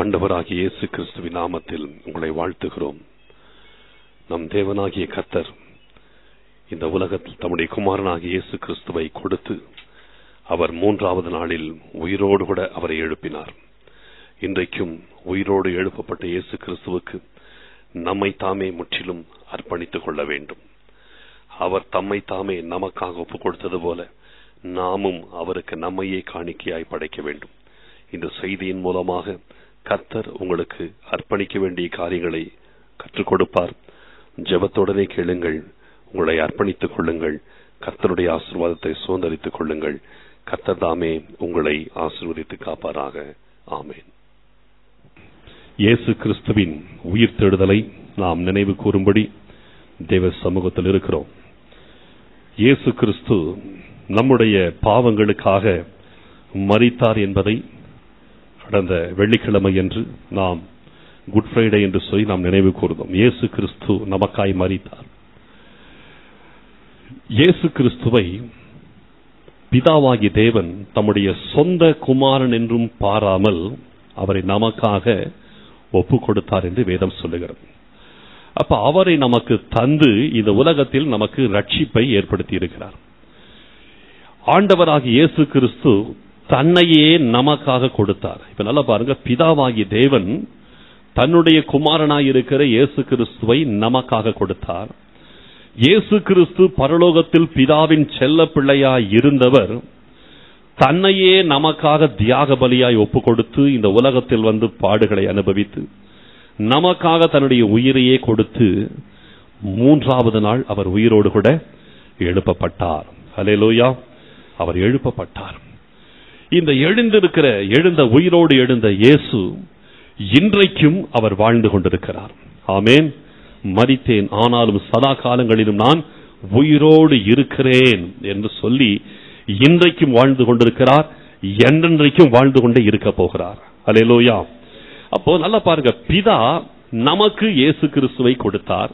ஆண்டவராகிய இயேசு கிறிஸ்துவின் நாமத்தில் உங்களை வாழ்த்துகிறோம். நம் தேவனாகிய கத்தர் இந்த உலகத்தில் தம்முடைய குமாரனாகிய இயேசு கிறிஸ்துவை கொடுத்து அவர் மூன்றாவது நாளில் உயிரோடு கூட அவரை எழுப்பினார். இன்றைக்கும் உயிரோடு எழுப்பப்பட்ட இயேசு கிறிஸ்துவுக்கு நம்மை தாமே முற்றிலும் அர்ப்பணித்துக் கொள்ள வேண்டும். அவர் தம்மை தாமே நமக்காக ஒப்புக் கொடுத்தது போல நாமும் அவருக்கு நம்மையே காணிக்கையாய் படைக்க வேண்டும். இந்த செய்தியின் மூலமாக கர்த்தர் உங்களுக்கு அர்ப்பணிக்க வேண்டிய காரியங்களை கற்றுக் கொடுப்பார். ஜெபத்துடனே கேளுங்கள். உங்களை அர்ப்பணித்துக் கொள்ளுங்கள். கர்த்தருடைய ஆசீர்வாதத்தை சுதந்திரித்துக் கொள்ளுங்கள். கர்த்தர் தாமே உங்களை ஆசிர்வதித்து காப்பாராக. ஆமேன். இயேசு கிறிஸ்துவின் உயிர் தேடுதலை நாம் நினைவு கூறும்படி தேவ சமூகத்தில் இருக்கிறோம். இயேசு கிறிஸ்து நம்முடைய பாவங்களுக்காக மறித்தார் என்பதை கடந்த வெள்ளிக்கிழமை என்று நாம் குட் ஃப்ரைடே என்று சொல்லி நாம் நினைவு கூர்ந்தோம். இயேசு கிறிஸ்து நமக்காய் மறித்தார் இயேசு கிறிஸ்துவை பிதாவாகி தேவன் தம்முடைய சொந்த குமாரன் என்றும் பாராமல் அவரை நமக்காக ஒப்பு கொடுத்தார் என்று வேதம் சொல்லுகிறது. அப்ப அவரை நமக்கு தந்து இந்த உலகத்தில் நமக்கு ரட்சிப்பை ஏற்படுத்தி இருக்கிறார். ஆண்டவராக இயேசு கிறிஸ்து தன்னையே நமக்காக கொடுத்தார். இப்ப நல்லா பாருங்க பிதாவாகி தேவன் தன்னுடைய குமாரனாய் இருக்கிற இயேசு கிறிஸ்துவை நமக்காக கொடுத்தார். இயேசு கிறிஸ்து பரலோகத்தில் பிதாவின் செல்ல பிள்ளையாய் இருந்தவர் தன்னையே நமக்காக தியாக பலியாய் ஒப்பு கொடுத்து இந்த உலகத்தில் வந்து பாடுகளை அனுபவித்து நமக்காக தன்னுடைய உயிரையே கொடுத்து மூன்றாவது நாள் அவர் உயிரோடு கூட எழுப்பப்பட்டார். ஹலேலோயா அவர் எழுப்பப்பட்டார். இந்த எழுந்திருக்கிற எழுந்த உயிரோடு எழுந்த இயேசு இன்றைக்கும் அவர் வாழ்ந்து கொண்டிருக்கிறார். ஆமேன். மறித்தேன் ஆனாலும் சதா காலங்களிலும் நான் உயிரோடு இருக்கிறேன் என்று சொல்லி இன்றைக்கும் வாழ்ந்து கொண்டிருக்கிறார் என்றென்றைக்கும் வாழ்ந்து கொண்டே இருக்க போகிறார். அலையலோயா அப்போ நல்லா பாருங்க பிதா நமக்கு இயேசு கிறிஸ்துவை கொடுத்தார்.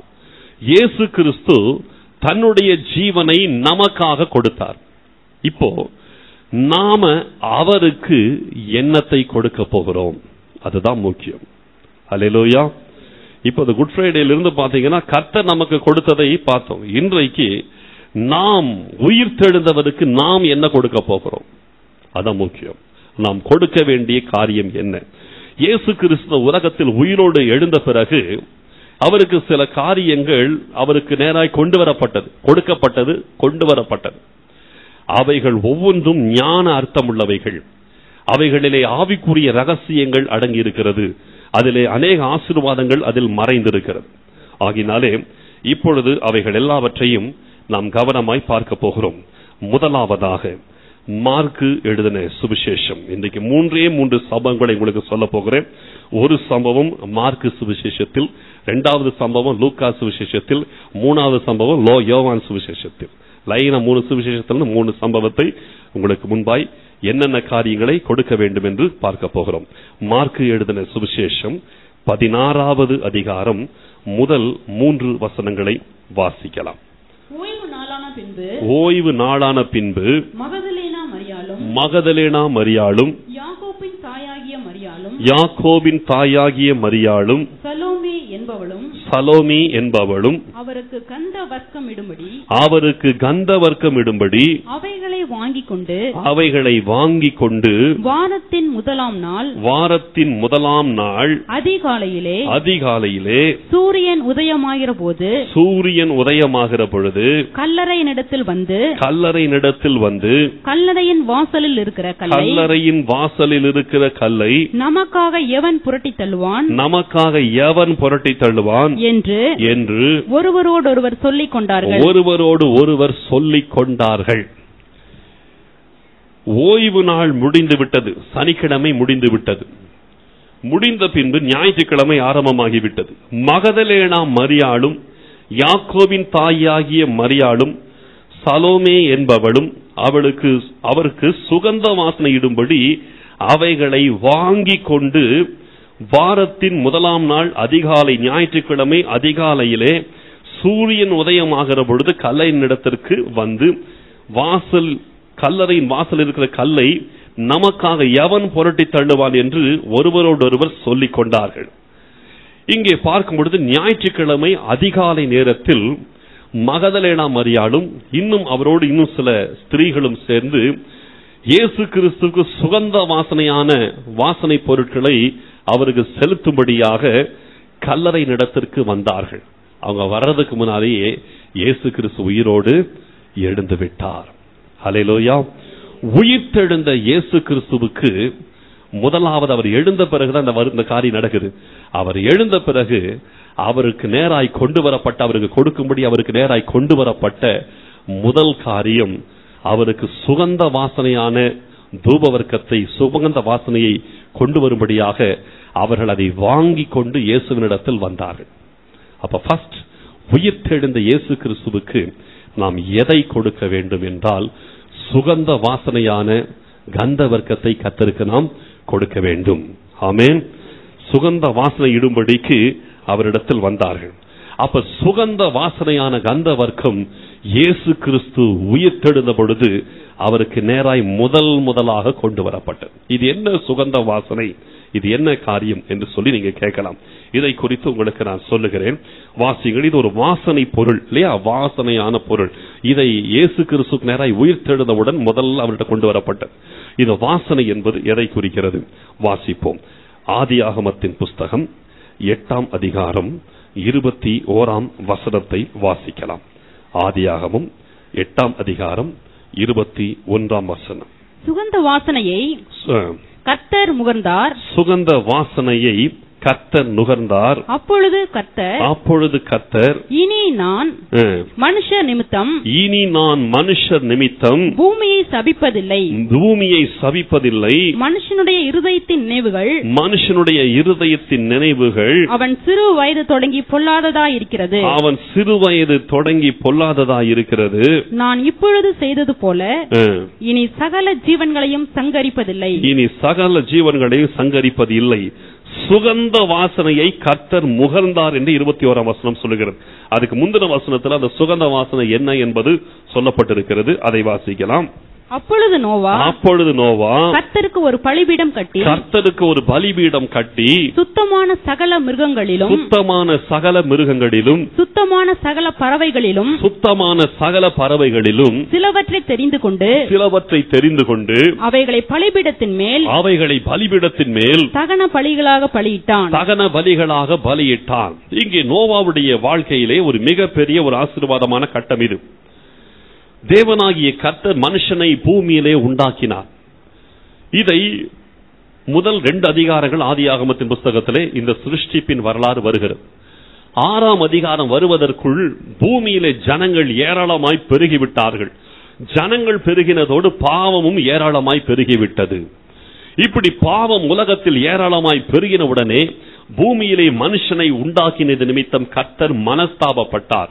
இயேசு கிறிஸ்து தன்னுடைய ஜீவனை நமக்காக கொடுத்தார். இப்போ நாம அவருக்கு எண்ணத்தை கொடுக்க போகிறோம். அதுதான் முக்கியம். அலையலோயா இப்போ இந்த குட் ஃப்ரைடேல இருந்து பாத்தீங்கன்னா கர்த்தர் நமக்கு கொடுத்ததை பார்த்தோம். இன்றைக்கு நாம் உயிர் தெழுந்தவருக்கு நாம் என்ன கொடுக்க போகிறோம்? அதான் முக்கியம். நாம் கொடுக்க வேண்டிய காரியம் என்ன? இயேசு கிறிஸ்து உலகத்தில் உயிரோடு எழுந்த பிறகு அவருக்கு சில காரியங்கள் அவருக்கு நேராய் கொண்டு வரப்பட்டது கொடுக்கப்பட்டது கொண்டு வரப்பட்டது. அவைகள் ஒவ்வொன்றும் ஞான அர்த்தம் உள்ளவைகள் அவைகளிலே ஆவிக்குரிய ரகசியங்கள் அடங்கி இருக்கிறது அதிலே அநேக ஆசீர்வாதங்கள் அதில் மறைந்திருக்கிறது. ஆகினாலே இப்பொழுது அவைகள் எல்லாவற்றையும் நாம் கவனமாய் பார்க்க போகிறோம். முதலாவதாக மார்க்கு எழுதின சுவிசேஷம். இன்றைக்கு மூன்றே மூன்று சம்பவங்களை உங்களுக்கு சொல்ல போகிறேன். ஒரு சம்பவம் மார்க்கு சுவிசேஷத்தில் இரண்டாவது சம்பவம் லூக்கா சுவிசேஷத்தில் மூணாவது சம்பவம் லோ யோவான் சுவிசேஷத்தில். லைன மூணு சுவிசேஷத்தில் மூணு சம்பவத்தை உங்களுக்கு முன்பாய் என்னென்ன காரியங்களை கொடுக்க வேண்டும் என்று பார்க்க போகிறோம். மார்க்கு எழுதின சுவிசேஷம் பதினாறாவது அதிகாரம் முதல் மூன்று வசனங்களை வாசிக்கலாம். ஓய்வு நாளான பின்பு மகதலேனா மரியாளும் யாக்கோபின் தாயாகிய மரியாளும் சலோமே என்பவளும் சலோமி என்பவளும் அவருக்கு கந்த வர்க்கம் இடும்படி அவருக்கு கந்தவர்க்கம் இடும்படி அவைகளை வாங்கிக் கொண்டு அவைகளை வாங்கிக் கொண்டு வாரத்தின் முதலாம் நாள் வாரத்தின் முதலாம் நாள் அதிகாலையிலே அதிகாலையிலே சூரியன் உதயமாகிற போது சூரியன் உதயமாகிற பொழுது கல்லறையினிடத்தில் வந்து கல்லறையினிடத்தில் வந்து கல்லறையின் வாசலில் இருக்கிற கல்லை கல்லறையின் வாசலில் இருக்கிற கல்லை நமக்காக எவன் புரட்டித் தள்ளுவான்? நமக்காக எவன் புரட்டி தள்ளுவான்? என்று என்று ஒருவரோடொருவர் சொல்லிக் கொண்டார்கள் ஒருவரோடு ஒருவர் சொல்லிக் கொண்டார்கள் ஓய்வு நாள் முடிந்து விட்டது. சனிக்கிழமை முடிந்து விட்டது. முடிந்த பின்பு ஞாயிற்றுக்கிழமை ஆரம்பமாகிவிட்டது மகதலேனா மரியாளும் யாக்கோவின் தாயாகிய மரியாளும் சலோமே என்பவளும் அவளுக்கு அவருக்கு சுகந்த வாசனை இடும்படி அவைகளை வாங்கிக் கொண்டு வாரத்தின் முதலாம் நாள் அதிகாலை ஞாயிற்றுக்கிழமை அதிகாலையிலே சூரியன் உதயமாகிற பொழுது கல்லையினிடத்திற்கு வந்து வாசல் கல்லறையின் வாசல் இருக்கிற கல்லை நமக்காக எவன் புரட்டி தள்ளுவான் என்று ஒருவரோடொருவர் சொல்லிக் கொண்டார்கள். இங்கே பார்க்கும் பொழுது ஞாயிற்றுக்கிழமை அதிகாலை நேரத்தில் மகதலேனா மரியாளும் இன்னும் அவரோடு இன்னும் சில ஸ்திரீகளும் சேர்ந்து இயேசு கிறிஸ்துவுக்கு சுகந்த வாசனையான வாசனை பொருட்களை அவருக்கு செலுத்தும்படியாக கல்லறை நடத்திற்கு வந்தார்கள். அவங்க வர்றதுக்கு முன்னாலேயே இயேசு கிறிஸ்து உயிரோடு எழுந்து விட்டார். அலையிலோயா உயிர்த்தெழுந்த இயேசு கிறிஸ்துவுக்கு முதலாவது அவர் எழுந்த பிறகுதான் இந்த வரு- இந்த காரியம் நடக்குது. அவர் எழுந்த பிறகு அவருக்கு நேராய் கொண்டு வரப்பட்ட அவருக்கு கொடுக்கும்படி அவருக்கு நேராய் கொண்டு வரப்பட்ட முதல் காரியம் அவருக்கு சுகந்த வாசனையான தூபவர்க்கத்தை சுகந்த வாசனையை கொண்டு வரும்படியாக அவர்கள் அதை வாங்கி கொண்டு இயேசுவினிடத்தில் வந்தார்கள். அப்ப ஃபர்ஸ்ட் உயிர்த்தெழுந்த இயேசு கிறிஸ்துவுக்கு நாம் எதை கொடுக்க வேண்டும் என்றால் சுகந்த வாசனையான கந்த வர்க்கத்தை கத்தருக்கு நாம் கொடுக்க வேண்டும். ஆமேன். சுகந்த வாசனை இடும்படிக்கு அவரிடத்தில் வந்தார்கள். அப்ப சுகந்த வாசனையான கந்த வர்க்கம் இயேசு கிறிஸ்து உயிர்த்தெழுந்த பொழுது அவருக்கு நேராய் முதல் முதலாக கொண்டு வரப்பட்டது. இது என்ன சுகந்த வாசனை? இது என்ன காரியம் என்று சொல்லி நீங்க கேட்கலாம். இதை குறித்து உங்களுக்கு நான் சொல்லுகிறேன். வாசிங்கள் இது ஒரு வாசனை பொருள் இல்லையா? வாசனையான பொருள். இதை இயேசு கிறிஸ்துக்கு நேராய் உயிர்த்தெழுந்தவுடன் முதல்ல அவர்கிட்ட கொண்டு வரப்பட்டது. இந்த வாசனை என்பது எதை குறிக்கிறது? வாசிப்போம். ஆதியாகமத்தின் புஸ்தகம் எட்டாம் அதிகாரம் இருபத்தி ஓராம் வசனத்தை வாசிக்கலாம். ஆதியாகமம் எட்டாம் அதிகாரம் இருபத்தி ஒன்றாம் வசனம். சுகந்த வாசனையை கர்த்தர் முகர்ந்தார். சுகந்த வாசனையை கர்த்தர் நுகர்ந்தார். அப்பொழுது கர்த்தர் அப்பொழுது கர்த்தர் இனி நான் மனுஷ நிமித்தம் இனி நான் மனுஷர் நிமித்தம் பூமியை சபிப்பதில்லை. பூமியை சபிப்பதில்லை. மனுஷனுடைய இருதயத்தின் நினைவுகள் மனுஷனுடைய இருதயத்தின் நினைவுகள் அவன் சிறு வயது தொடங்கி பொல்லாததா இருக்கிறது. அவன் சிறுவயது தொடங்கி பொல்லாததா இருக்கிறது. நான் இப்பொழுது செய்தது போல இனி சகல ஜீவன்களையும் சங்கரிப்பதில்லை. இனி சகல ஜீவன்களையும் சங்கரிப்பது இல்லை சுகந்த வாசனையை கர்த்தர் முகர்ந்தார் என்று இருபத்தி ஓராம் வசனம் சொல்லுகிறது. அதுக்கு முந்தின வசனத்தில் அந்த சுகந்த வாசனை என்ன என்பது சொல்லப்பட்டிருக்கிறது. அதை வாசிக்கலாம். அப்பொழுது நோவா அப்பொழுது நோவா கர்த்தருக்கு ஒரு பலிபீடம் கட்டி கர்த்தருக்கு ஒரு பலிபீடம் கட்டி சுத்தமான சகல மிருகங்களிலும் சுத்தமான சகல மிருகங்களிலும் சுத்தமான சகல பறவைகளிலும் சுத்தமான சகல பறவைகளிலும் சிலவற்றை தெரிந்து கொண்டு சிலவற்றை தெரிந்து கொண்டு அவைகளை பலிபீடத்தின் மேல் அவைகளை பலிபீடத்தின் மேல் தகன பலிகளாக பலியிட்டான். தகன பலிகளாக பலியிட்டான். இங்கே நோவாவுடைய வாழ்க்கையிலே ஒரு மிகப்பெரிய ஒரு ஆசீர்வாதமான கட்டம் இது. தேவனாகிய கர்த்தர் மனுஷனை பூமியிலே உண்டாக்கினார். இதை முதல் ரெண்டு அதிகாரங்கள் ஆதி ஆகமத்தின் புஸ்தகத்திலே இந்த சிருஷ்டிப்பின் வரலாறு வருகிறது. ஆறாம் அதிகாரம் வருவதற்குள் பூமியிலே ஜனங்கள் ஏராளமாய் பெருகிவிட்டார்கள். ஜனங்கள் பெருகினதோடு பாவமும் ஏராளமாய் பெருகிவிட்டது. இப்படி பாவம் உலகத்தில் ஏராளமாய் பெருகின உடனே பூமியிலே மனுஷனை உண்டாக்கினது நிமித்தம் கர்த்தர் மனஸ்தாபப்பட்டார்.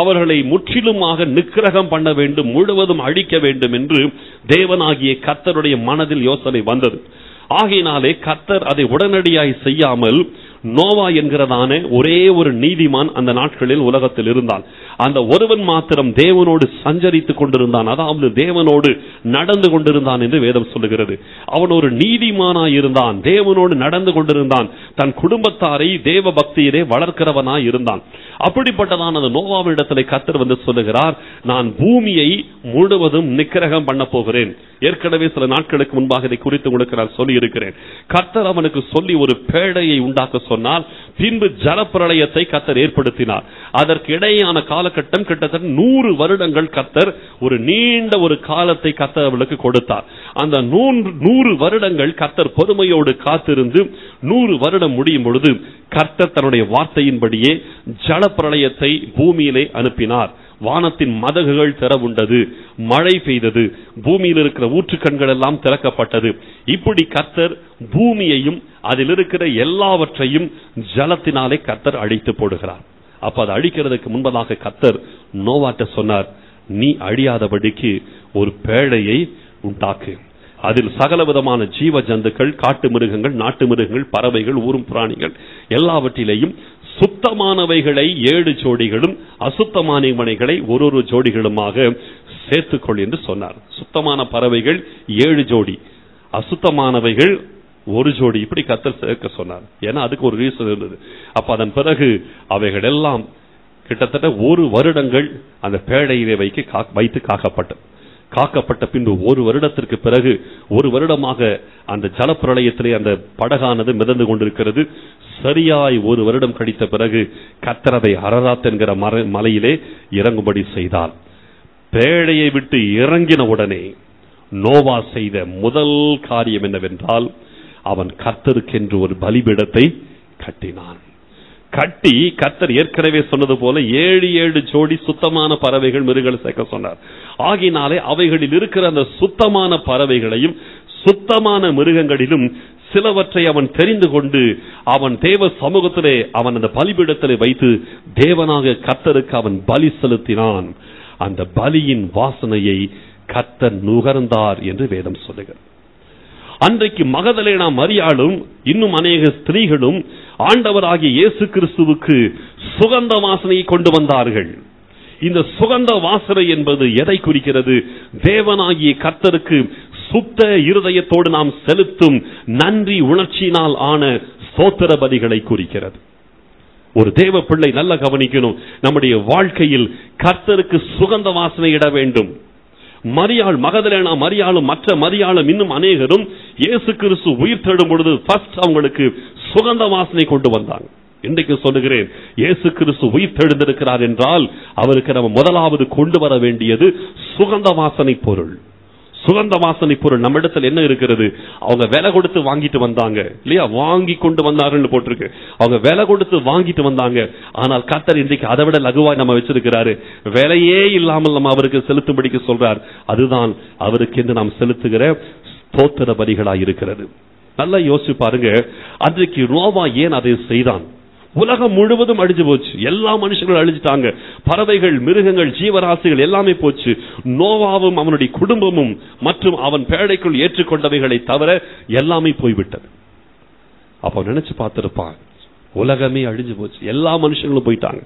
அவர்களை முற்றிலுமாக நிக்கிரகம் பண்ண வேண்டும் முழுவதும் அழிக்க வேண்டும் என்று தேவனாகிய கர்த்தருடைய மனதில் யோசனை வந்தது. ஆகையினாலே கர்த்தர் அதை உடனடியாய் செய்யாமல் நோவா என்கிறதான ஒரே ஒரு நீதிமான் அந்த நாட்களில் உலகத்தில் இருந்தான். அந்த ஒருவன் மாத்திரம் தேவனோடு சஞ்சரித்துக் கொண்டிருந்தான். அதாவது தேவனோடு நடந்து கொண்டிருந்தான் என்று வேதம் சொல்லுகிறது. அவன் ஒரு நீதிமானாய் இருந்தான் தேவனோடு நடந்து கொண்டிருந்தான். தன் குடும்பத்தாரை தேவ பக்தியிலே வளர்க்கிறவனாய் இருந்தான். அப்படிப்பட்டதான் அந்த நோவாவிடத்திலே கத்தர் வந்து சொல்லுகிறார் நான் பூமியை முழுவதும் நிக்கிரகம் பண்ண போகிறேன். ஏற்கனவே சில நாட்களுக்கு முன்பாக இதை குறித்து உங்களுக்கு நான் சொல்லி இருக்கிறேன் கத்தர் அவனுக்கு சொல்லி ஒரு பேடையை உண்டாக்க சொன்னால் பின்பு ஜலப்பிரளயத்தை கத்தர் ஏற்படுத்தினார். அதற்கு இடையான காலகட்டம் கிட்டத்தட்ட நூறு வருடங்கள் கத்தர் ஒரு நீண்ட ஒரு காலத்தை கத்தர் அவளுக்கு கொடுத்தார். அந்த நூறு நூறு வருடங்கள் கத்தர் பொறுமையோடு காத்திருந்து நூறு வருடம் முடியும் பொழுது கர்த்தர் தன்னுடைய வார்த்தையின்படியே ஜலப்பிரளயத்தை பூமியிலே அனுப்பினார். வானத்தின் மதகுகள் திறவுண்டது மழை பெய்தது பூமியில் இருக்கிற ஊற்றுக்கண்கள் எல்லாம் திறக்கப்பட்டது. இப்படி கர்த்தர் பூமியையும் அதில் இருக்கிற எல்லாவற்றையும் ஜலத்தினாலே கர்த்தர் அழித்து போடுகிறார். அப்ப அதை அழிக்கிறதுக்கு முன்பதாக கர்த்தர் நோவாட்ட சொன்னார் நீ அழியாதபடிக்கு ஒரு பேழையை உண்டாக்கு. அதில் சகல விதமான ஜீவ ஜந்துக்கள் காட்டு மிருகங்கள் நாட்டு மிருகங்கள் பறவைகள் ஊரும் பிராணிகள் எல்லாவற்றிலேயும் சுத்தமானவைகளை ஏழு ஜோடிகளும் அசுத்தமானவனைகளை ஒரு ஒரு ஜோடிகளுமாக சேர்த்துக்கொள் என்று சொன்னார். சுத்தமான பறவைகள் ஏழு ஜோடி அசுத்தமானவைகள் ஒரு ஜோடி இப்படி கத்தர் சேர்க்க சொன்னார். ஏன்னா அதுக்கு ஒரு ரீசன் இருந்தது. அப்ப அதன் பிறகு அவைகள் எல்லாம் கிட்டத்தட்ட ஒரு வருடங்கள் அந்த பேழையிலே வைக்க கா- வைத்து காக்கப்பட்டது. காக்கப்பட்ட பின்பு ஒரு வருடத்திற்கு பிறகு ஒரு வருடமாக அந்த ஜலப்பிரளயத்திலே அந்த படகானது மிதந்து கொண்டிருக்கிறது. சரியாய் ஒரு வருடம் கழித்த பிறகு கத்தரதை அரராத் என்கிற மர- மலையிலே இறங்கும்படி செய்தார். பேழையை விட்டு இறங்கின உடனே நோவா செய்த முதல் காரியம் என்னவென்றால் அவன் கர்த்தருக்கென்று ஒரு பலிபீடத்தை கட்டினான். கட்டி கர்த்தர் ஏற்கனவே சொன்னது போல ஏழு ஏழு ஜோடி சுத்தமான பறவைகள் மிருகங்கள் சேர்க்க சொன்னார். ஆகினாலே அவைகளில் இருக்கிற அந்த சுத்தமான பறவைகளையும் சுத்தமான மிருகங்களிலும் சிலவற்றை அவன் தெரிந்து கொண்டு அவன் தேவ சமூகத்திலே அவன் அந்த பலிபீடத்திலே வைத்து தேவனாக கத்தருக்கு அவன் பலி செலுத்தினான். அந்த பலியின் வாசனையை கர்த்தர் நுகர்ந்தார் என்று வேதம் சொல்லுகிறது. அன்றைக்கு மகதலேனா மரியாளும் இன்னும் அநேக ஸ்திரீகளும் ஆண்டவராகிய இயேசு கிறிஸ்துவுக்கு சுகந்த வாசனையை கொண்டு வந்தார்கள். இந்த சுகந்த வாசனை என்பது எதை குறிக்கிறது? தேவனாகிய கர்த்தருக்கு சுத்த இருதயத்தோடு நாம் செலுத்தும் நன்றி உணர்ச்சியினால் ஆன சோத்திரபதிகளை குறிக்கிறது. ஒரு தேவ பிள்ளை நல்ல கவனிக்கணும். நம்முடைய வாழ்க்கையில் கர்த்தருக்கு சுகந்த வாசனை இட வேண்டும். மரியாள் மகதலேனா மரியாளும் மற்ற மரியாளும் இன்னும் அநேகரும் இயேசு கிறிஸ்து உயிர் தேடும் பொழுது ஃபர்ஸ்ட் அவங்களுக்கு சுகந்த வாசனை கொண்டு வந்தாங்க. இன்றைக்கு சொல்லுகிறேன் இயேசு கிறிஸ்து உயிர் தெழுந்திருக்கிறார் என்றால் அவருக்கு நம்ம முதலாவது கொண்டு வர வேண்டியது சுகந்த வாசனை பொருள். சுகந்த வாசனை பொருள். நம்ம இடத்துல என்ன இருக்கிறது? அவங்க விலை கொடுத்து வாங்கிட்டு வந்தாங்க. இல்லையா? வாங்கி கொண்டு வந்தார்கள் போட்டிருக்கு. அவங்க விலை கொடுத்து வாங்கிட்டு வந்தாங்க. ஆனால் கத்தர் இன்றைக்கு அதை விட லகுவாய் நம்ம வச்சிருக்கிறாரு. விலையே இல்லாமல் நம்ம அவருக்கு செலுத்தும்படிக்கு சொல்றார். அதுதான் அவருக்கு என்று நாம் செலுத்துகிற ஸ்தோத்திர பலிகளாய் இருக்கிறது. நல்லா யோசிச்சு பாருங்க. அன்றைக்கு நோவா ஏன் அதை செய்தான்? உலகம் முழுவதும் அழிஞ்சு போச்சு. எல்லா மனுஷங்களும் அழிஞ்சிட்டாங்க. பறவைகள் மிருகங்கள் ஜீவராசிகள் எல்லாமே போச்சு. நோவாவும் அவனுடைய குடும்பமும் மற்றும் அவன் பேழைக்குள் ஏற்றுக்கொண்டவைகளை தவிர எல்லாமே போய்விட்டது. அப்ப நினைச்சு பார்த்திருப்பான் உலகமே அழிஞ்சு போச்சு. எல்லா மனுஷங்களும் போயிட்டாங்க.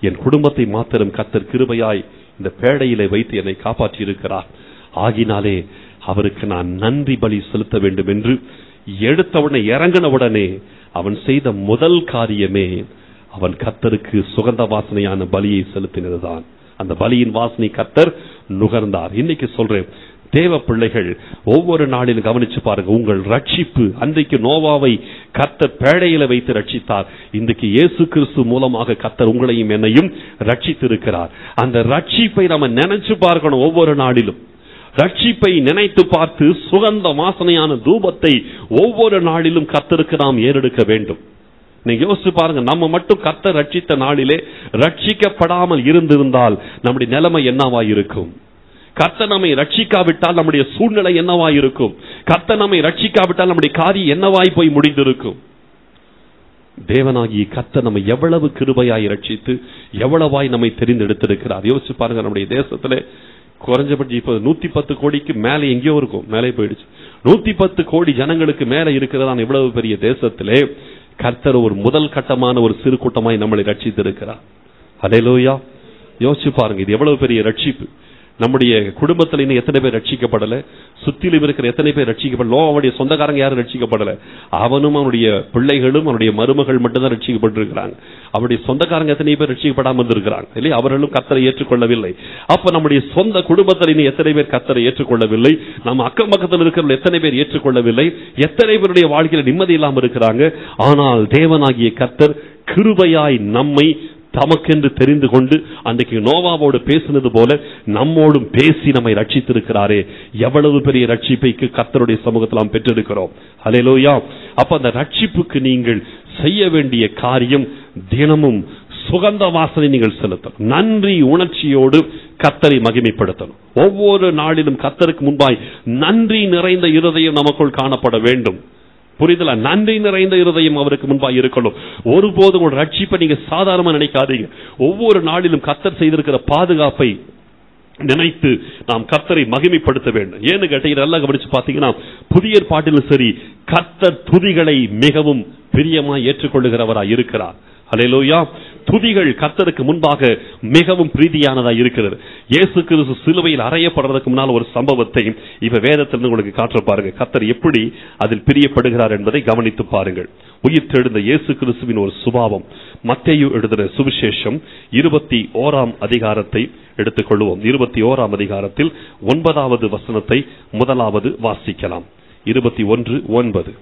என் குடும்பத்தை மாத்திரம் கத்தர் கிருபையாய் இந்த பேழையிலே வைத்து என்னை காப்பாற்றி இருக்கிறார் ஆகினாலே அவருக்கு நான் நன்றி பலி செலுத்த வேண்டும் என்று எடுத்தவுடனே இறங்கின உடனே அவன் செய்த முதல் காரியமே அவன் கத்தருக்கு சுகந்த வாசனையான பலியை செலுத்தினதுதான். அந்த பலியின் வாசனை கத்தர் நுகர்ந்தார். இன்னைக்கு சொல்றேன் தேவ பிள்ளைகள் ஒவ்வொரு நாளிலும் கவனிச்சு பாருங்க உங்கள் ரட்சிப்பு அன்றைக்கு நோவாவை கத்தர் பேழையில வைத்து ரட்சித்தார். இன்றைக்கு இயேசு கிறிஸ்து மூலமாக கத்தர் உங்களையும் என்னையும் ரட்சித்திருக்கிறார். அந்த ரட்சிப்பை நம்ம நினைச்சு பார்க்கணும் ஒவ்வொரு நாளிலும். ரட்சிப்பை நினைத்து பார்த்து சுகந்த வாசனையான தூபத்தை ஒவ்வொரு நாளிலும் கத்தருக்கு நாம் ஏறெடுக்க வேண்டும். நீங்க யோசிச்சு பாருங்க நம்ம மட்டும் கத்த ரட்சித்த நாளிலே ரட்சிக்கப்படாமல் இருந்திருந்தால் நம்முடைய நிலைமை என்னவா இருக்கும்? கத்த நம்மை ரட்சிக்காவிட்டால் நம்முடைய சூழ்நிலை என்னவாய் இருக்கும்? கத்த நம்மை ரட்சிக்காவிட்டால் நம்முடைய காரியம் என்னவாய் போய் முடிந்திருக்கும்? தேவனாகி கத்த நம்மை எவ்வளவு கிருபையாய் ரட்சித்து எவ்வளவாய் நம்மை தெரிந்தெடுத்திருக்கிறார். யோசிச்சு பாருங்க நம்முடைய தேசத்துல குறைஞ்சபட்சம் இப்ப நூத்தி பத்து கோடிக்கு மேல எங்கேயோ இருக்கும். மேலே போயிடுச்சு. நூத்தி பத்து கோடி ஜனங்களுக்கு மேல இருக்கிறதான இவ்வளவு பெரிய தேசத்திலே கர்த்தர் ஒரு முதல் கட்டமான ஒரு சிறு கூட்டமாய் நம்மளை ரட்சித்திருக்கிறார். லோயா யோசிச்சு பாருங்க இது எவ்வளவு பெரிய ரட்சிப்பு. நம்முடைய குடும்பத்தில் இன்னும் எத்தனை பேர் ரட்சிக்கப்படல? சுத்திலும் இருக்கிற எத்தனை பேர் ரட்சிக்கப்படல? அவனுடைய சொந்தக்காரங்க யாரும் ரட்சிக்கப்படல. அவனும் அவனுடைய பிள்ளைகளும் அவனுடைய மருமகள் மட்டும்தான் ரட்சிக்கப்பட்டிருக்கிறாங்க. அவனுடைய சொந்தக்காரங்க எத்தனை பேர் ரட்சிக்கப்படாமல் இருந்திருக்கிறாங்க? இல்லையா? அவர்களும் கத்தரை ஏற்றுக்கொள்ளவில்லை. அப்ப நம்முடைய சொந்த குடும்பத்தில் இன்னும் எத்தனை பேர் கத்தரை ஏற்றுக்கொள்ளவில்லை? நம்ம அக்கம் பக்கத்தில் இருக்கிற எத்தனை பேர் ஏற்றுக்கொள்ளவில்லை? எத்தனை பேருடைய வாழ்க்கையில் நிம்மதி இல்லாமல் இருக்கிறாங்க? ஆனால் தேவனாகிய கத்தர் கிருபையாய் நம்மை தமக்கென்று தெரிந்து கொண்டு அன்றைக்கு நோவாவோடு பேசினது போல நம்மோடும் பேசி நம்மை ரட்சித்திருக்கிறாரே. எவ்வளவு பெரிய ரட்சிப்பைக்கு கத்தருடைய சமூகத்தில் நாம் பெற்றிருக்கிறோம். அலையிலோயா அப்ப அந்த ரட்சிப்புக்கு நீங்கள் செய்ய வேண்டிய காரியம் தினமும் சுகந்த வாசனை நீங்கள் செலுத்தணும். நன்றி உணர்ச்சியோடு கத்தரை மகிமைப்படுத்தணும். ஒவ்வொரு நாளிலும் கத்தருக்கு முன்பாய் நன்றி நிறைந்த இருதயம் நமக்குள் காணப்பட வேண்டும். புரிதலா? நன்றி நிறைந்த இருதயம் அவருக்கு முன்பாக இருக்கணும். ஒருபோதும் ஒரு ரட்சிப்பை நீங்க சாதாரணமா நினைக்காதீங்க. ஒவ்வொரு நாளிலும் கத்தர் செய்திருக்கிற பாதுகாப்பை நினைத்து நாம் கர்த்தரை மகிமைப்படுத்த வேண்டும். ஏன்னு கேட்டீங்க நல்லா கவனிச்சு பாத்தீங்கன்னா புதிய பாட்டிலும் சரி கர்த்தர் துதிகளை மிகவும் பிரியமா ஏற்றுக்கொள்ளுகிறவராய் இருக்கிறார். அலையிலோயா துதிகள் கர்த்தருக்கு முன்பாக மிகவும் பிரீதியானதா இருக்கிறது. இயேசு கிறிஸ்து சிலுவையில் அறையப்படுறதுக்கு முன்னால் ஒரு சம்பவத்தை இப்ப வேதத்திலிருந்து உங்களுக்கு காற்ற பாருங்க. கர்த்தர் எப்படி அதில் பிரியப்படுகிறார் என்பதை கவனித்து பாருங்கள். உயிர் தெழுந்த இயேசு கிறிஸ்துவின் ஒரு சுபாவம். மத்தையு எழுதின சுவிசேஷம் இருபத்தி ஓராம் அதிகாரத்தை எடுத்துக்கொள்வோம். இருபத்தி ஓராம் அதிகாரத்தில் ஒன்பதாவது வசனத்தை முதலாவது வாசிக்கலாம். இருபத்தி ஒன்று ஒன்பது.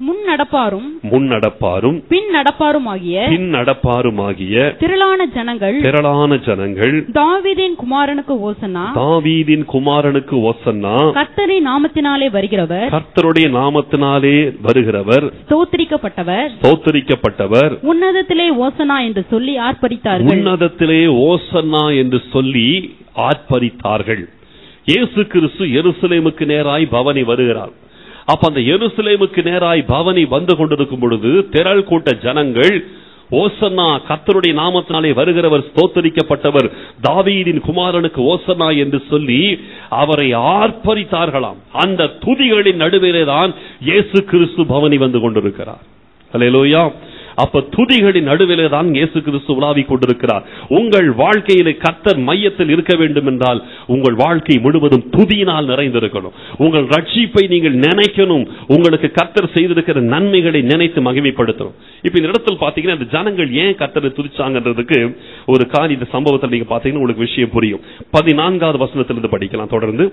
முன் நடப்பாரும் முன்னடப்பாரும் பின் நடப்பாருமாகிய பின் நடப்பாருமாகிய திரளான ஜனங்கள் திரளான ஜனங்கள் தாவீதின் குமாரனுக்கு ஓசனா தாவீதின் குமாரனுக்கு ஓசன்னா கர்த்தரின் நாமத்தினாலே வருகிறவர் கர்த்தருடைய நாமத்தினாலே வருகிறவர் ஸ்தோத்திரிக்கப்பட்டவர் ஸ்தோத்தரிக்கப்பட்டவர் உன்னதத்திலே ஓசனா என்று சொல்லி ஆர்ப்பரித்தார்கள். உன்னதத்திலே ஓசன்னா என்று சொல்லி ஆர்ப்பரித்தார்கள். இயேசு கிறிஸ்து எருசலேமுக்கு நேராய் பவனி வருகிறார். அப்ப அந்த எருசலேமுக்கு நேராய் பவனி வந்து கொண்டிருக்கும் பொழுது திரள் கூட்ட ஜனங்கள் ஓசன்னா கத்தருடைய நாமத்தினாலே வருகிறவர் ஸ்தோத்தரிக்கப்பட்டவர் தாவீதின் குமாரனுக்கு ஓசன்னா என்று சொல்லி அவரை ஆர்ப்பரித்தார்களாம். அந்த துதிகளின் நடுவிலே தான் இயேசு கிறிஸ்து பவனி வந்து கொண்டிருக்கிறார். அலையலோயா அப்ப துதிகளின் நடுவிலே தான் இயேசு கிறிஸ்து உலாவிக் கொண்டிருக்கிறார். உங்கள் வாழ்க்கையிலே கர்த்தர் மையத்தில் இருக்க வேண்டும் என்றால் உங்கள் வாழ்க்கை முழுவதும் துதியினால் நிறைந்திருக்கணும். உங்கள் ரட்சிப்பை நீங்கள் நினைக்கணும். உங்களுக்கு கத்தர் செய்திருக்கிற நன்மைகளை நினைத்து மகிமைப்படுத்தணும். இப்ப இந்த இடத்துல பாத்தீங்கன்னா இந்த ஜனங்கள் ஏன் கத்தரை துதிச்சாங்கன்றதுக்கு ஒரு காரி இந்த சம்பவத்தில் நீங்க பாத்தீங்கன்னா உங்களுக்கு விஷயம் புரியும். பதினான்காவது வசனத்திலிருந்து படிக்கலாம் தொடர்ந்து.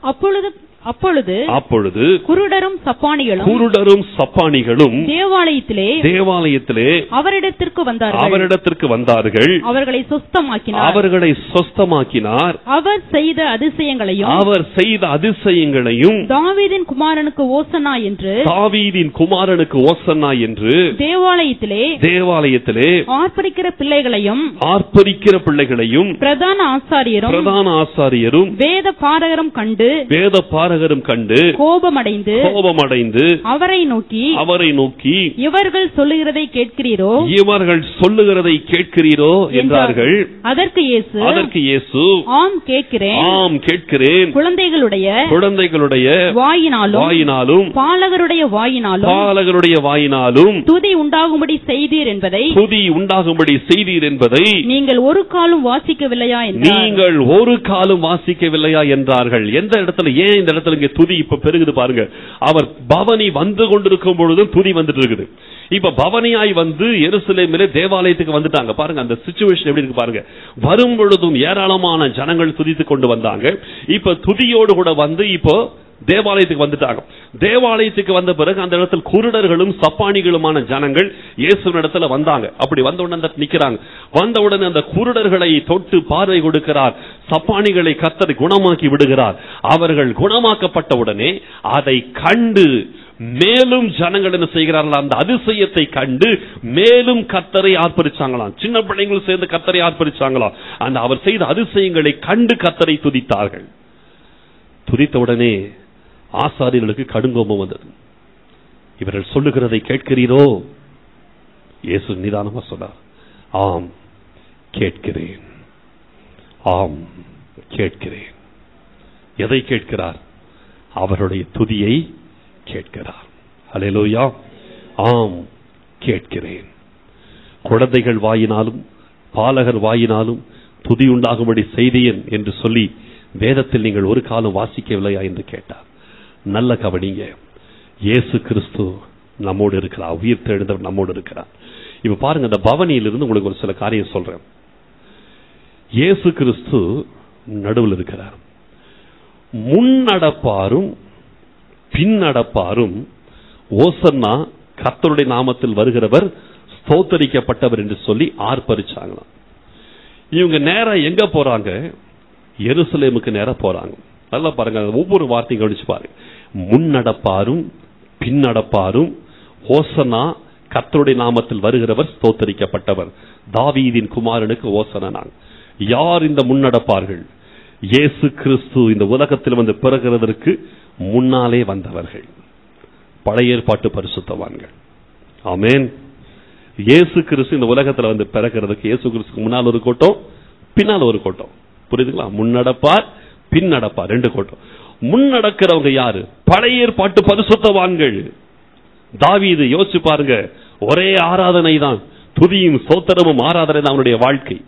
அப்பொழுது அப்பொழுது அப்பொழுது குருடரும் சப்பானிகளும் குருடரும் சப்பானிகளும் தேவாலயத்திலே தேவாலயத்திலே அவரிடத்திற்கு வந்தார்கள். அவரிடத்திற்கு வந்தார்கள். அவர்களை சுஸ்தமாக்கினார். அவர்களை சொஸ்தமாக்கினார். அவர் செய்த அதிசயங்களையும் அவர் செய்த அதிசயங்களையும் தாவீதின் குமாரனுக்கு ஓசனா என்று தாவீதின் குமாரனுக்கு ஓசன்னா என்று தேவாலயத்திலே தேவாலயத்திலே ஆர்ப்பரிக்கிற பிள்ளைகளையும் ஆர்ப்பரிக்கிற பிள்ளைகளையும் பிரதான ஆசாரியரும் பிரதான ஆசாரியரும் வேத பாரகரும் கண்டு வேத பாரகரும் கண்டு கோபமடைந்து கோபமடைந்து அவரை நோக்கி அவரை நோக்கி இவர்கள் சொல்லுகிறதை கேட்கிறீரோ? இவர்கள் சொல்லுகிறதை கேட்கிறீரோ? என்றார்கள். அதற்கு இயேசு அதற்கு இயேசு ஆம் கேட்கிறேன். ஆம் கேட்கிறேன். குழந்தைகளுடைய குழந்தைகளுடைய வாயினாலும் வாயினாலும் பாலகருடைய வாயினாலும் பாலகருடைய வாயினாலும் துதி உண்டாகும்படி செய்தீர் என்பதை துதி உண்டாகும்படி செய்தீர் என்பதை நீங்கள் ஒரு காலும் வாசிக்கவில்லையா? நீங்கள் ஒரு காலம் வாசிக்கவில்லையா? என்றார்கள். எந்த இடத்துல ஏன் இந்த இடத்துல இங்க துதி இப்ப பெருகுது பாருங்க. அவர் பவனி வந்து கொண்டிருக்கும் பொழுது துதி வந்துட்டு இருக்குது. இப்ப பவனியாய் வந்து எருசலேமிலே தேவாலயத்துக்கு வந்துட்டாங்க. பாருங்க அந்த சுச்சுவேஷன் எப்படி இருக்கு பாருங்க. வரும் பொழுதும் ஏராளமான ஜனங்கள் துதித்து கொண்டு வந்தாங்க. இப்ப துதியோடு கூட வந்து இப்போ தேவாலயத்துக்கு வந்துட்டாங்க. தேவாலயத்துக்கு வந்த பிறகு அந்த இடத்துல குருடர்களும் சப்பானிகளுமான ஜனங்கள் இயேசுவின் இடத்துல வந்தாங்க. அப்படி வந்த உடனே அந்த நிக்கிறாங்க. வந்த உடனே அந்த குருடர்களை தொட்டு பார்வை கொடுக்கிறார். சப்பானிகளை கத்தர் குணமாக்கி விடுகிறார். அவர்கள் குணமாக்கப்பட்ட உடனே அதை கண்டு மேலும் ஜனங்கள் என்ன செய்கிறார்கள்? அந்த அதிசயத்தை கண்டு மேலும் கத்தரை ஆர்ப்பரிச்சாங்களாம். சின்ன பிள்ளைங்களும் சேர்ந்து கத்தரை ஆர்ப்பரிச்சாங்களாம். அந்த அவர் செய்த அதிசயங்களை கண்டு கத்தரை துதித்தார்கள். துதித்த உடனே ஆசாரியர்களுக்கு கடுங்கோபம் வந்தது. இவர்கள் சொல்லுகிறதை கேட்கிறீரோ? இயேசு நிதானமா சொன்னார். ஆம் கேட்கிறேன். ஆம் கேட்கிறேன். எதை கேட்கிறார்? அவருடைய துதியை கேட்கிறார். அலையலோயா ஆம் கேட்கிறேன். குழந்தைகள் வாயினாலும் பாலகர் வாயினாலும் துதி உண்டாகும்படி செய்தேன் என்று சொல்லி வேதத்தில் நீங்கள் ஒரு காலம் வாசிக்கவில்லையா என்று கேட்டார். நல்ல கவனிங்க. இயேசு கிறிஸ்து நம்மோடு இருக்கிறார். உயிர் தெழுந்தவர் நம்மோடு இருக்கிறார். இப்ப பாருங்க அந்த பவனியிலிருந்து உங்களுக்கு ஒரு சில காரியம் சொல்றேன். இயேசு கிறிஸ்து நடுவில் இருக்கிறார். முன்னடப்பாரும் பின்னடப்பாரும் ஓசன்னா கத்தருடைய நாமத்தில் வருகிறவர் ஸ்தோத்தரிக்கப்பட்டவர் என்று சொல்லி ஆர்ப்பரிச்சாங்களாம். இவங்க நேரா எங்க போறாங்க? எருசலேமுக்கு நேரா போறாங்க. நல்லா பாருங்க ஒவ்வொரு வார்த்தையும் கவனிச்சு பாருங்க. முன்னடப்பாரும் பின்னடப்பாரும் ஓசனா கத்தருடைய நாமத்தில் வருகிறவர் ஸ்தோத்தரிக்கப்பட்டவர். தாவீதின் குமாரனுக்கு ஓசன நான். யார் இந்த முன்னடப்பார்கள்? இயேசு கிறிஸ்து இந்த உலகத்தில் வந்து பிறகுறதற்கு முன்னாலே வந்தவர்கள். பழைய ஏற்பாட்டு பரிசுத்தவான்கள். ஆமேன். இயேசு கிறிஸ்து இந்த உலகத்துல வந்து பிறக்கிறதுக்கு இயேசு கிறிஸ்துக்கு முன்னால் ஒரு கூட்டம் பின்னால் ஒரு கூட்டம். புரியுதுங்களா? முன்னடப்பார் பின் நடப்பா ரெண்டு கூட்டம். முன்னடக்கிறவங்க யாரு? பழைய ஏற்பாட்டு பரிசுத்தவான்கள். தாவீது யோசிச்சு பாருங்க. ஒரே ஆராதனை தான் துதியும் சோத்திரமும் ஆராதனை தான் அவனுடைய வாழ்க்கை.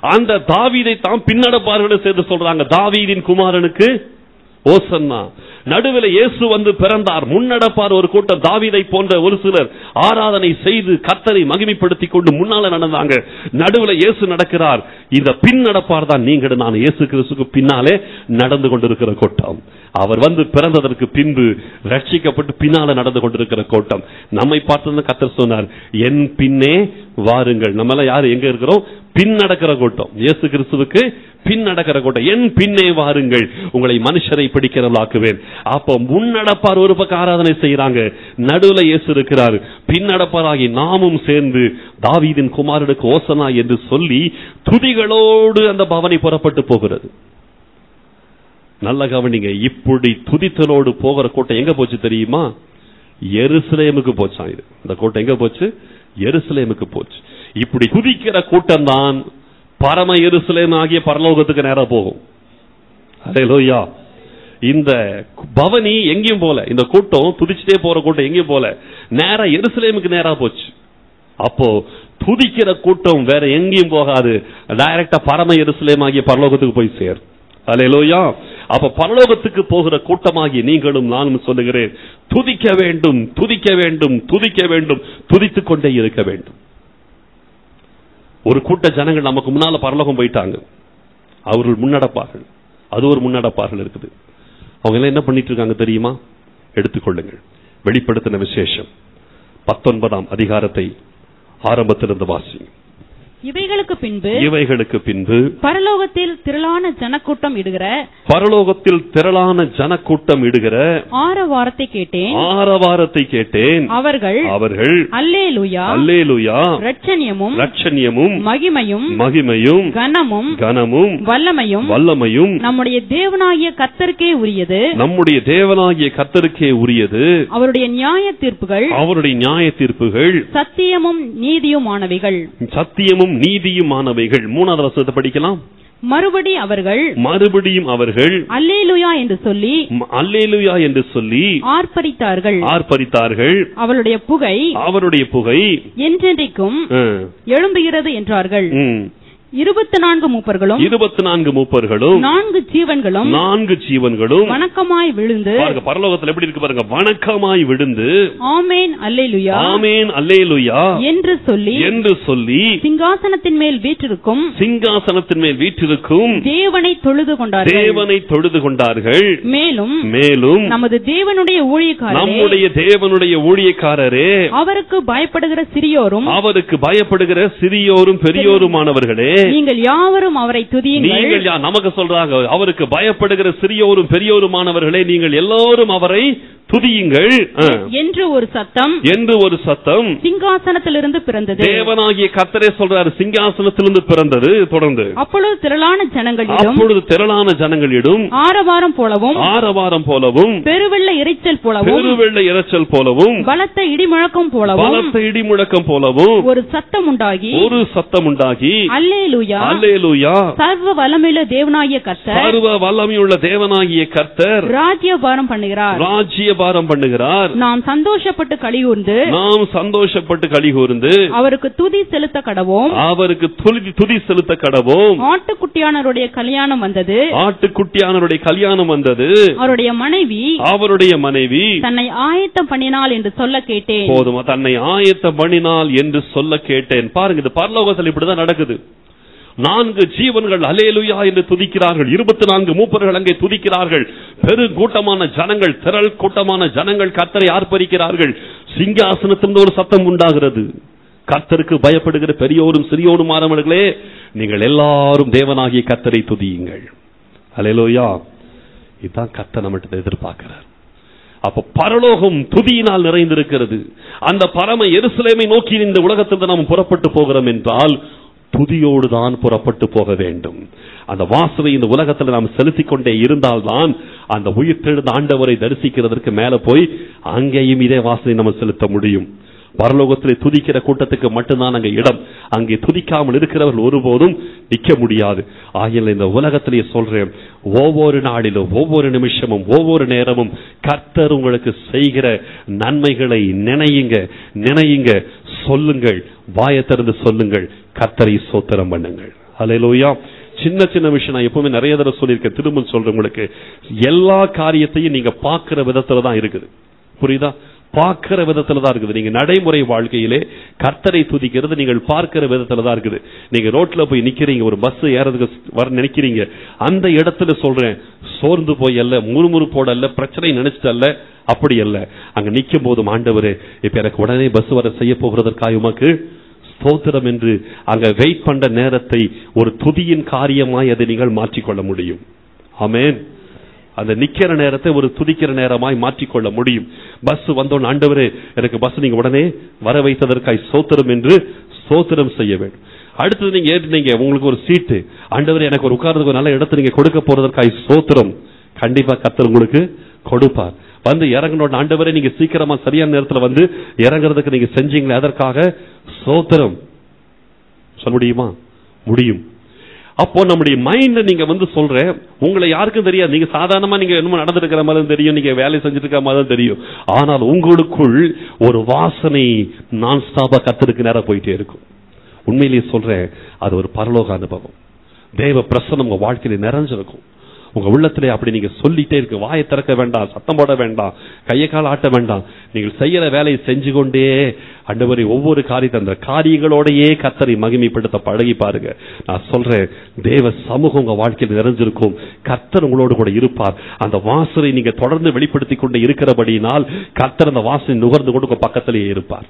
அந்த தாவீதை தான் பின்னடப்பார்கள் சேர்ந்து சொல்றாங்க. தாவீதின் குமாரனுக்கு ஓசன்னா. நடுவில் இயேசு வந்து பிறந்தார். முன்னடப்பார் ஒரு கூட்டம். தாவிதை போன்ற ஒரு சிலர் ஆராதனை செய்து கத்தரை மகிமைப்படுத்திக் கொண்டு முன்னால நடந்தாங்க. நடுவில் இயேசு நடக்கிறார். இந்த பின் நடப்பார் தான் நீங்கள் நான் இயேசு கிறிஸ்துக்கு பின்னாலே நடந்து கொண்டிருக்கிற கூட்டம். அவர் வந்து பிறந்ததற்கு பின்பு ரட்சிக்கப்பட்டு பின்னால நடந்து கொண்டிருக்கிற கூட்டம். நம்மை பார்த்து கத்தர் சொன்னார் என் பின்னே வாருங்கள். நம்ம யார்? எங்க இருக்கிறோம்? பின் நடக்கிற கூட்டம். இயேசு கிறிஸ்துவுக்கு பின் நடக்கிற கூட்டம். என் பின்னே வாருங்கள். உங்களை மனுஷரை பிடிக்கிறவளாக்குவேன் அப்போ முன்னடப்பார் ஒரு பக்கம் ஆராதனை செய்யறாங்க நடுவுல இயேசு இருக்கிறார். பின்னடப்பாராகி நாமும் சேர்ந்து தாவீதின் குமாரனுக்கு ஓசனா என்று சொல்லி துதிகளோடு அந்த பவனை புறப்பட்டு போகிறது. நல்ல கவனிங்க. இப்படி துதித்தலோடு போகிற கோட்டை எங்க போச்சு தெரியுமா? எருசலேமுக்கு போச்சான் இது. இந்த கோட்டை எங்க போச்சு? எருசலேமுக்கு போச்சு. இப்படி துதிக்கிற கூட்டம் தான் பரம எருசலேம் ஆகிய பரலோகத்துக்கு நேரா போகும். அல்லேலூயா இந்த பவனி எங்கேயும் போல இந்த கூட்டம் துதிச்சுட்டே போற கூட்டம் எங்கேயும் போல நேரா எருசலேமுக்கு நேரா போச்சு. அப்போ துதிக்கிற கூட்டம் வேற எங்கேயும் போகாது. டைரக்டா பரம எருசலேம் ஆகிய பரலோகத்துக்கு போய் சேர். அல்லேலூயா அப்ப பரலோகத்துக்கு போகிற கூட்டமாகி நீங்களும் நானும் சொல்லுகிறேன் துதிக்க வேண்டும் துதிக்க வேண்டும் துதிக்க வேண்டும் துதித்துக் கொண்டே இருக்க வேண்டும். ஒரு கூட்ட ஜனங்கள் நமக்கு முன்னால பரலோகம் போயிட்டாங்க. அவர்கள் முன்னடப்பார்கள். அது ஒரு முன்னடப்பார்கள் இருக்குது. அவங்க எல்லாம் என்ன பண்ணிட்டு இருக்காங்க தெரியுமா? எடுத்துக்கொள்ளுங்கள். வெளிப்படுத்தின விசேஷம். பத்தொன்பதாம் அதிகாரத்தை ஆரம்பத்திலிருந்து வாசி இவைகளுக்கு பின்பு இவைகளுக்கு பின்பு பரலோகத்தில் திரளான ஜனக்கூட்டம் இடுகிற பரலோகத்தில் திரளான ஜனக்கூட்டம் இடுகிற ஆரவாரத்தை கேட்டேன். ஆரவாரத்தை கேட்டேன். அவர்கள் அவர்கள் அல்லேலுயா அல்லேலுயா ரட்சணியமும் லட்சண்யமும் மகிமையும் மகிமையும் கனமும் கனமும் வல்லமையும் வல்லமையும் நம்முடைய தேவனாகிய கர்த்தருக்கே உரியது. நம்முடைய தேவனாகிய கர்த்தருக்கே உரியது. அவருடைய நியாய தீர்ப்புகள் அவருடைய நியாய தீர்ப்புகள் சத்தியமும் நீதியுமானவைகள். சத்தியமும் நீதியுமானவைகள். மூணாவது வசனத்தை படிக்கலாம். மறுபடி அவர்கள் மறுபடியும் அவர்கள் அல்லேலுயா என்று சொல்லி அல்லேலுயா என்று சொல்லி ஆர்ப்பரித்தார்கள். ஆர்ப்பரித்தார்கள். அவளுடைய புகை அவருடைய புகை என்றென்றைக்கும் எழும்புகிறது என்றார்கள். இருபத்தி நான்கு மூப்பர்களும் இருபத்தி நான்கு மூப்பர்களும் நான்கு ஜீவன்களும் நான்கு ஜீவன்களும். வணக்கமாய் விழுந்து பாருங்க பரலோகத்துல எப்படி இருக்கு பாருங்க வணக்கமாய் விழுந்து. ஆமேன் அல்லேலுயா. ஆமேன் அல்லேலுயா. என்று சொல்லி என்று சொல்லி சிங்காசனத்தின் மேல் வீற்றிருக்கும் சிங்காசனத்தின் மேல் வீற்றிருக்கும் தேவனை தொழுது கொண்டார்கள். தேவனை தொழுது கொண்டார்கள். மேலும் மேலும் நமது தேவனுடைய ஊழியக்காரரே நம்முடைய தேவனுடைய ஊழியக்காரரே அவருக்கு பயப்படுகிற சிறியோரும் அவருக்கு பயப்படுகிற சிறியோரும் பெரியோருமானவர்களே நீங்கள் யாவரும் அவரை துதியுங்கள். நீங்கள் நமக்கு சொல்றாங்க அவருக்கு பயப்படுகிற சிறியோரும் பெரியோருமானவர்களே நீங்கள் எல்லோரும் அவரை துதியுங்கள். என்று ஒரு சத்தம். என்று ஒரு சத்தம். சிங்காசனத்திலிருந்து பிறந்தது. தேவனாகிய கர்த்தரே சொல்றாரு சிங்காசனத்திலிருந்து பிறந்தது தொடர்ந்து. அப்பொழுது திரளான ஜனங்களிலும் அப்பொழுது திரளான ஜனங்களிடம் ஆரவாரம் போலவும் ஆரவாரம் போலவும் பெருவெள்ள இரைச்சல் போலவும் பெருவெள்ள இரைச்சல் போலவும் பலத்த இடிமுழக்கம் போலவும் பலத்த இடி முழக்கம் போலவும் ஒரு சத்தம் உண்டாகி ஒரு சத்தம் உண்டாகி அல்லேலூயா அல்லேலூயா சர்வ வல்லமையுள்ள தேவனாகிய கர்த்தர் சர்வ வல்லமையுள்ள தேவனாகிய கர்த்தர் ராஜ்யபாரம் பண்ணுகிறார். ராஜ்யபாரம் பண்ணுகிறார். நாம் சந்தோஷப்பட்டு கலிகூர்ந்து நாம் சந்தோஷப்பட்டு கலிகூர்ந்து அவருக்கு துதி செலுத்த கடவோம். அவருக்கு துதி துதி செலுத்த கடவோம். ஆட்டுக்குட்டியானருடைய கல்யாணம் வந்தது. ஆட்டுக்குட்டியானருடைய கல்யாணம் வந்தது. அவருடைய மனைவி அவருடைய மனைவி தன்னை ஆயத்தம் பண்ணினாள் என்று சொல்ல கேட்டேன். போதுமா தன்னை ஆயத்த பண்ணினாள் என்று சொல்ல கேட்டேன். பாருங்க இது பரலோகத்தில் இப்படிதான் நடக்குது. நான்கு ஜீவன்கள் அலேலுயா என்று துதிக்கிறார்கள். இருபத்தி நான்கு மூப்பர்கள் அங்கே துதிக்கிறார்கள். பெரு கூட்டமான ஜனங்கள் திரள் கூட்டமான ஜனங்கள் கத்தரை ஆர்ப்பரிக்கிறார்கள். சிங்காசனத்திலிருந்து ஒரு சத்தம் உண்டாகிறது. கர்த்தருக்கு பயப்படுகிற பெரியோரும் சிறியோரும் சிறியோருமானவர்களே நீங்கள் எல்லாரும் தேவனாகிய கத்தரை துதியுங்கள். அலேலோயா இதுதான் கர்த்தர் நம்மகிட்ட எதிர்பார்க்கிறார். அப்ப பரலோகம் துதியினால் நிறைந்திருக்கிறது. அந்த பரம எருசலேமை நோக்கி இந்த உலகத்திலிருந்து நாம் புறப்பட்டு போகிறோம் என்றால் துதியோடு தான் புறப்பட்டு போக வேண்டும். அந்த வாசனை இந்த உலகத்தில் நாம் செலுத்திக் கொண்டே இருந்தால்தான் அந்த உயிர்த்தெழுந்த ஆண்டவரை தரிசிக்கிறதற்கு மேல போய் அங்கேயும் இதே வாசனை நம்ம செலுத்த முடியும். பரலோகத்திலே துதிக்கிற கூட்டத்துக்கு மட்டும்தான் அங்கே இடம். அங்கே துதிக்காமல் இருக்கிறவர்கள் ஒருபோதும் நிற்க முடியாது. ஆகிய இந்த உலகத்திலேயே சொல்றேன் ஒவ்வொரு நாளிலும் ஒவ்வொரு நிமிஷமும் ஒவ்வொரு நேரமும் கர்த்தர் உங்களுக்கு செய்கிற நன்மைகளை நினையுங்க நினையுங்க. சொல்லுங்கள் வாயை திறந்து சொல்லுங்கள். கர்த்தரை சோத்திரம் பண்ணுங்கள். அலையிலோயா சின்ன சின்ன விஷயம் நான் எப்பவுமே நிறைய தடவை சொல்லியிருக்கேன். திரும்ப சொல்றேன் உங்களுக்கு. எல்லா காரியத்தையும் நீங்க பார்க்கிற விதத்துல தான் இருக்குது. புரியுதா? பார்க்கிற விதத்துல தான் இருக்குது. நீங்க நடைமுறை வாழ்க்கையிலே கர்த்தரை துதிக்கிறது நீங்கள் பார்க்கிற விதத்துல தான் இருக்குது. நீங்க ரோட்ல போய் நிக்கிறீங்க ஒரு பஸ் ஏறதுக்கு வர நினைக்கிறீங்க. அந்த இடத்துல சொல்றேன் சோர்ந்து போய் அல்ல முறுமுறுப்போட அல்ல பிரச்சனை நினைச்சிட்டு அல்ல அப்படி அல்ல. அங்க நிக்கும் போதும் ஆண்டவர் இப்ப எனக்கு உடனே பஸ் வர செய்ய போகிறதற்காக உமக்கு ஸ்தோத்திரம் என்று அங்க வெயிட் பண்ற நேரத்தை ஒரு துதியின் காரியமாய் அதை நீங்கள் மாற்றிக்கொள்ள முடியும். ஆமேன். அந்த நிக்கிற நேரத்தை ஒரு துதிக்கிற நேரமாய் மாற்றிக்கொள்ள முடியும். பஸ் வந்தோன்னு ஆண்டவரே எனக்கு பஸ் நீங்க உடனே வர வைத்ததற்காய் சோத்திரம் என்று சோத்திரம் செய்ய வேண்டும். அடுத்தது நீங்க ஏறினீங்க உங்களுக்கு ஒரு சீட்டு ஆண்டவரே எனக்கு ஒரு உட்கார்றதுக்கு ஒரு நல்ல இடத்தை நீங்க கொடுக்க போறதற்காய் சோத்திரம் கண்டிப்பா கத்தர் உங்களுக்கு கொடுப்பார். வந்து இறங்கணும் ஆண்டவரே நீங்க சீக்கிரமா சரியான நேரத்தில் வந்து இறங்குறதுக்கு நீங்க செஞ்சீங்களே அதற்காக சோத்திரம் சொல்ல முடியுமா? முடியும். அப்போ நம்முடைய மைண்ட்ல நீங்க வந்து சொல்ற உங்களை யாருக்கும் தெரியாது. நீங்க சாதாரணமா நீங்க என்னமோ நடந்துட்டு இருக்கிற மாதிரி தெரியும். நீங்க வேலை செஞ்சுட்டு இருக்கிற மாதிரி தான் தெரியும். ஆனால் உங்களுக்குள் ஒரு வாசனை நான் ஸ்டாப்பா கத்தருக்கு நேரம் போயிட்டே இருக்கும். உண்மையிலேயே சொல்றேன் அது ஒரு பரலோக அனுபவம். தேவ பிரசனம் உங்க வாழ்க்கையில நிறைஞ்சிருக்கும். உங்க உள்ளத்துல அப்படி நீங்க சொல்லிட்டே இருக்கு. வாயை திறக்க வேண்டாம் சத்தம் போட வேண்டாம் கையை கால் ஆட்ட வேண்டாம். நீங்கள் செய்யற வேலையை செஞ்சு கொண்டே அண்டவரை ஒவ்வொரு காரியத்தை அந்த காரியங்களோடையே கத்தரை மகிமைப்படுத்த பழகி பாருங்க. நான் சொல்றேன் தேவ சமூகம் உங்க வாழ்க்கையில் நிறைஞ்சிருக்கும். கர்த்தர் உங்களோடு கூட இருப்பார். அந்த வாசனை நீங்க தொடர்ந்து வெளிப்படுத்தி கொண்டு இருக்கிறபடியினால் கர்த்தர் அந்த வாசனை நுகர்ந்து கொண்டு உங்க பக்கத்திலேயே இருப்பார்.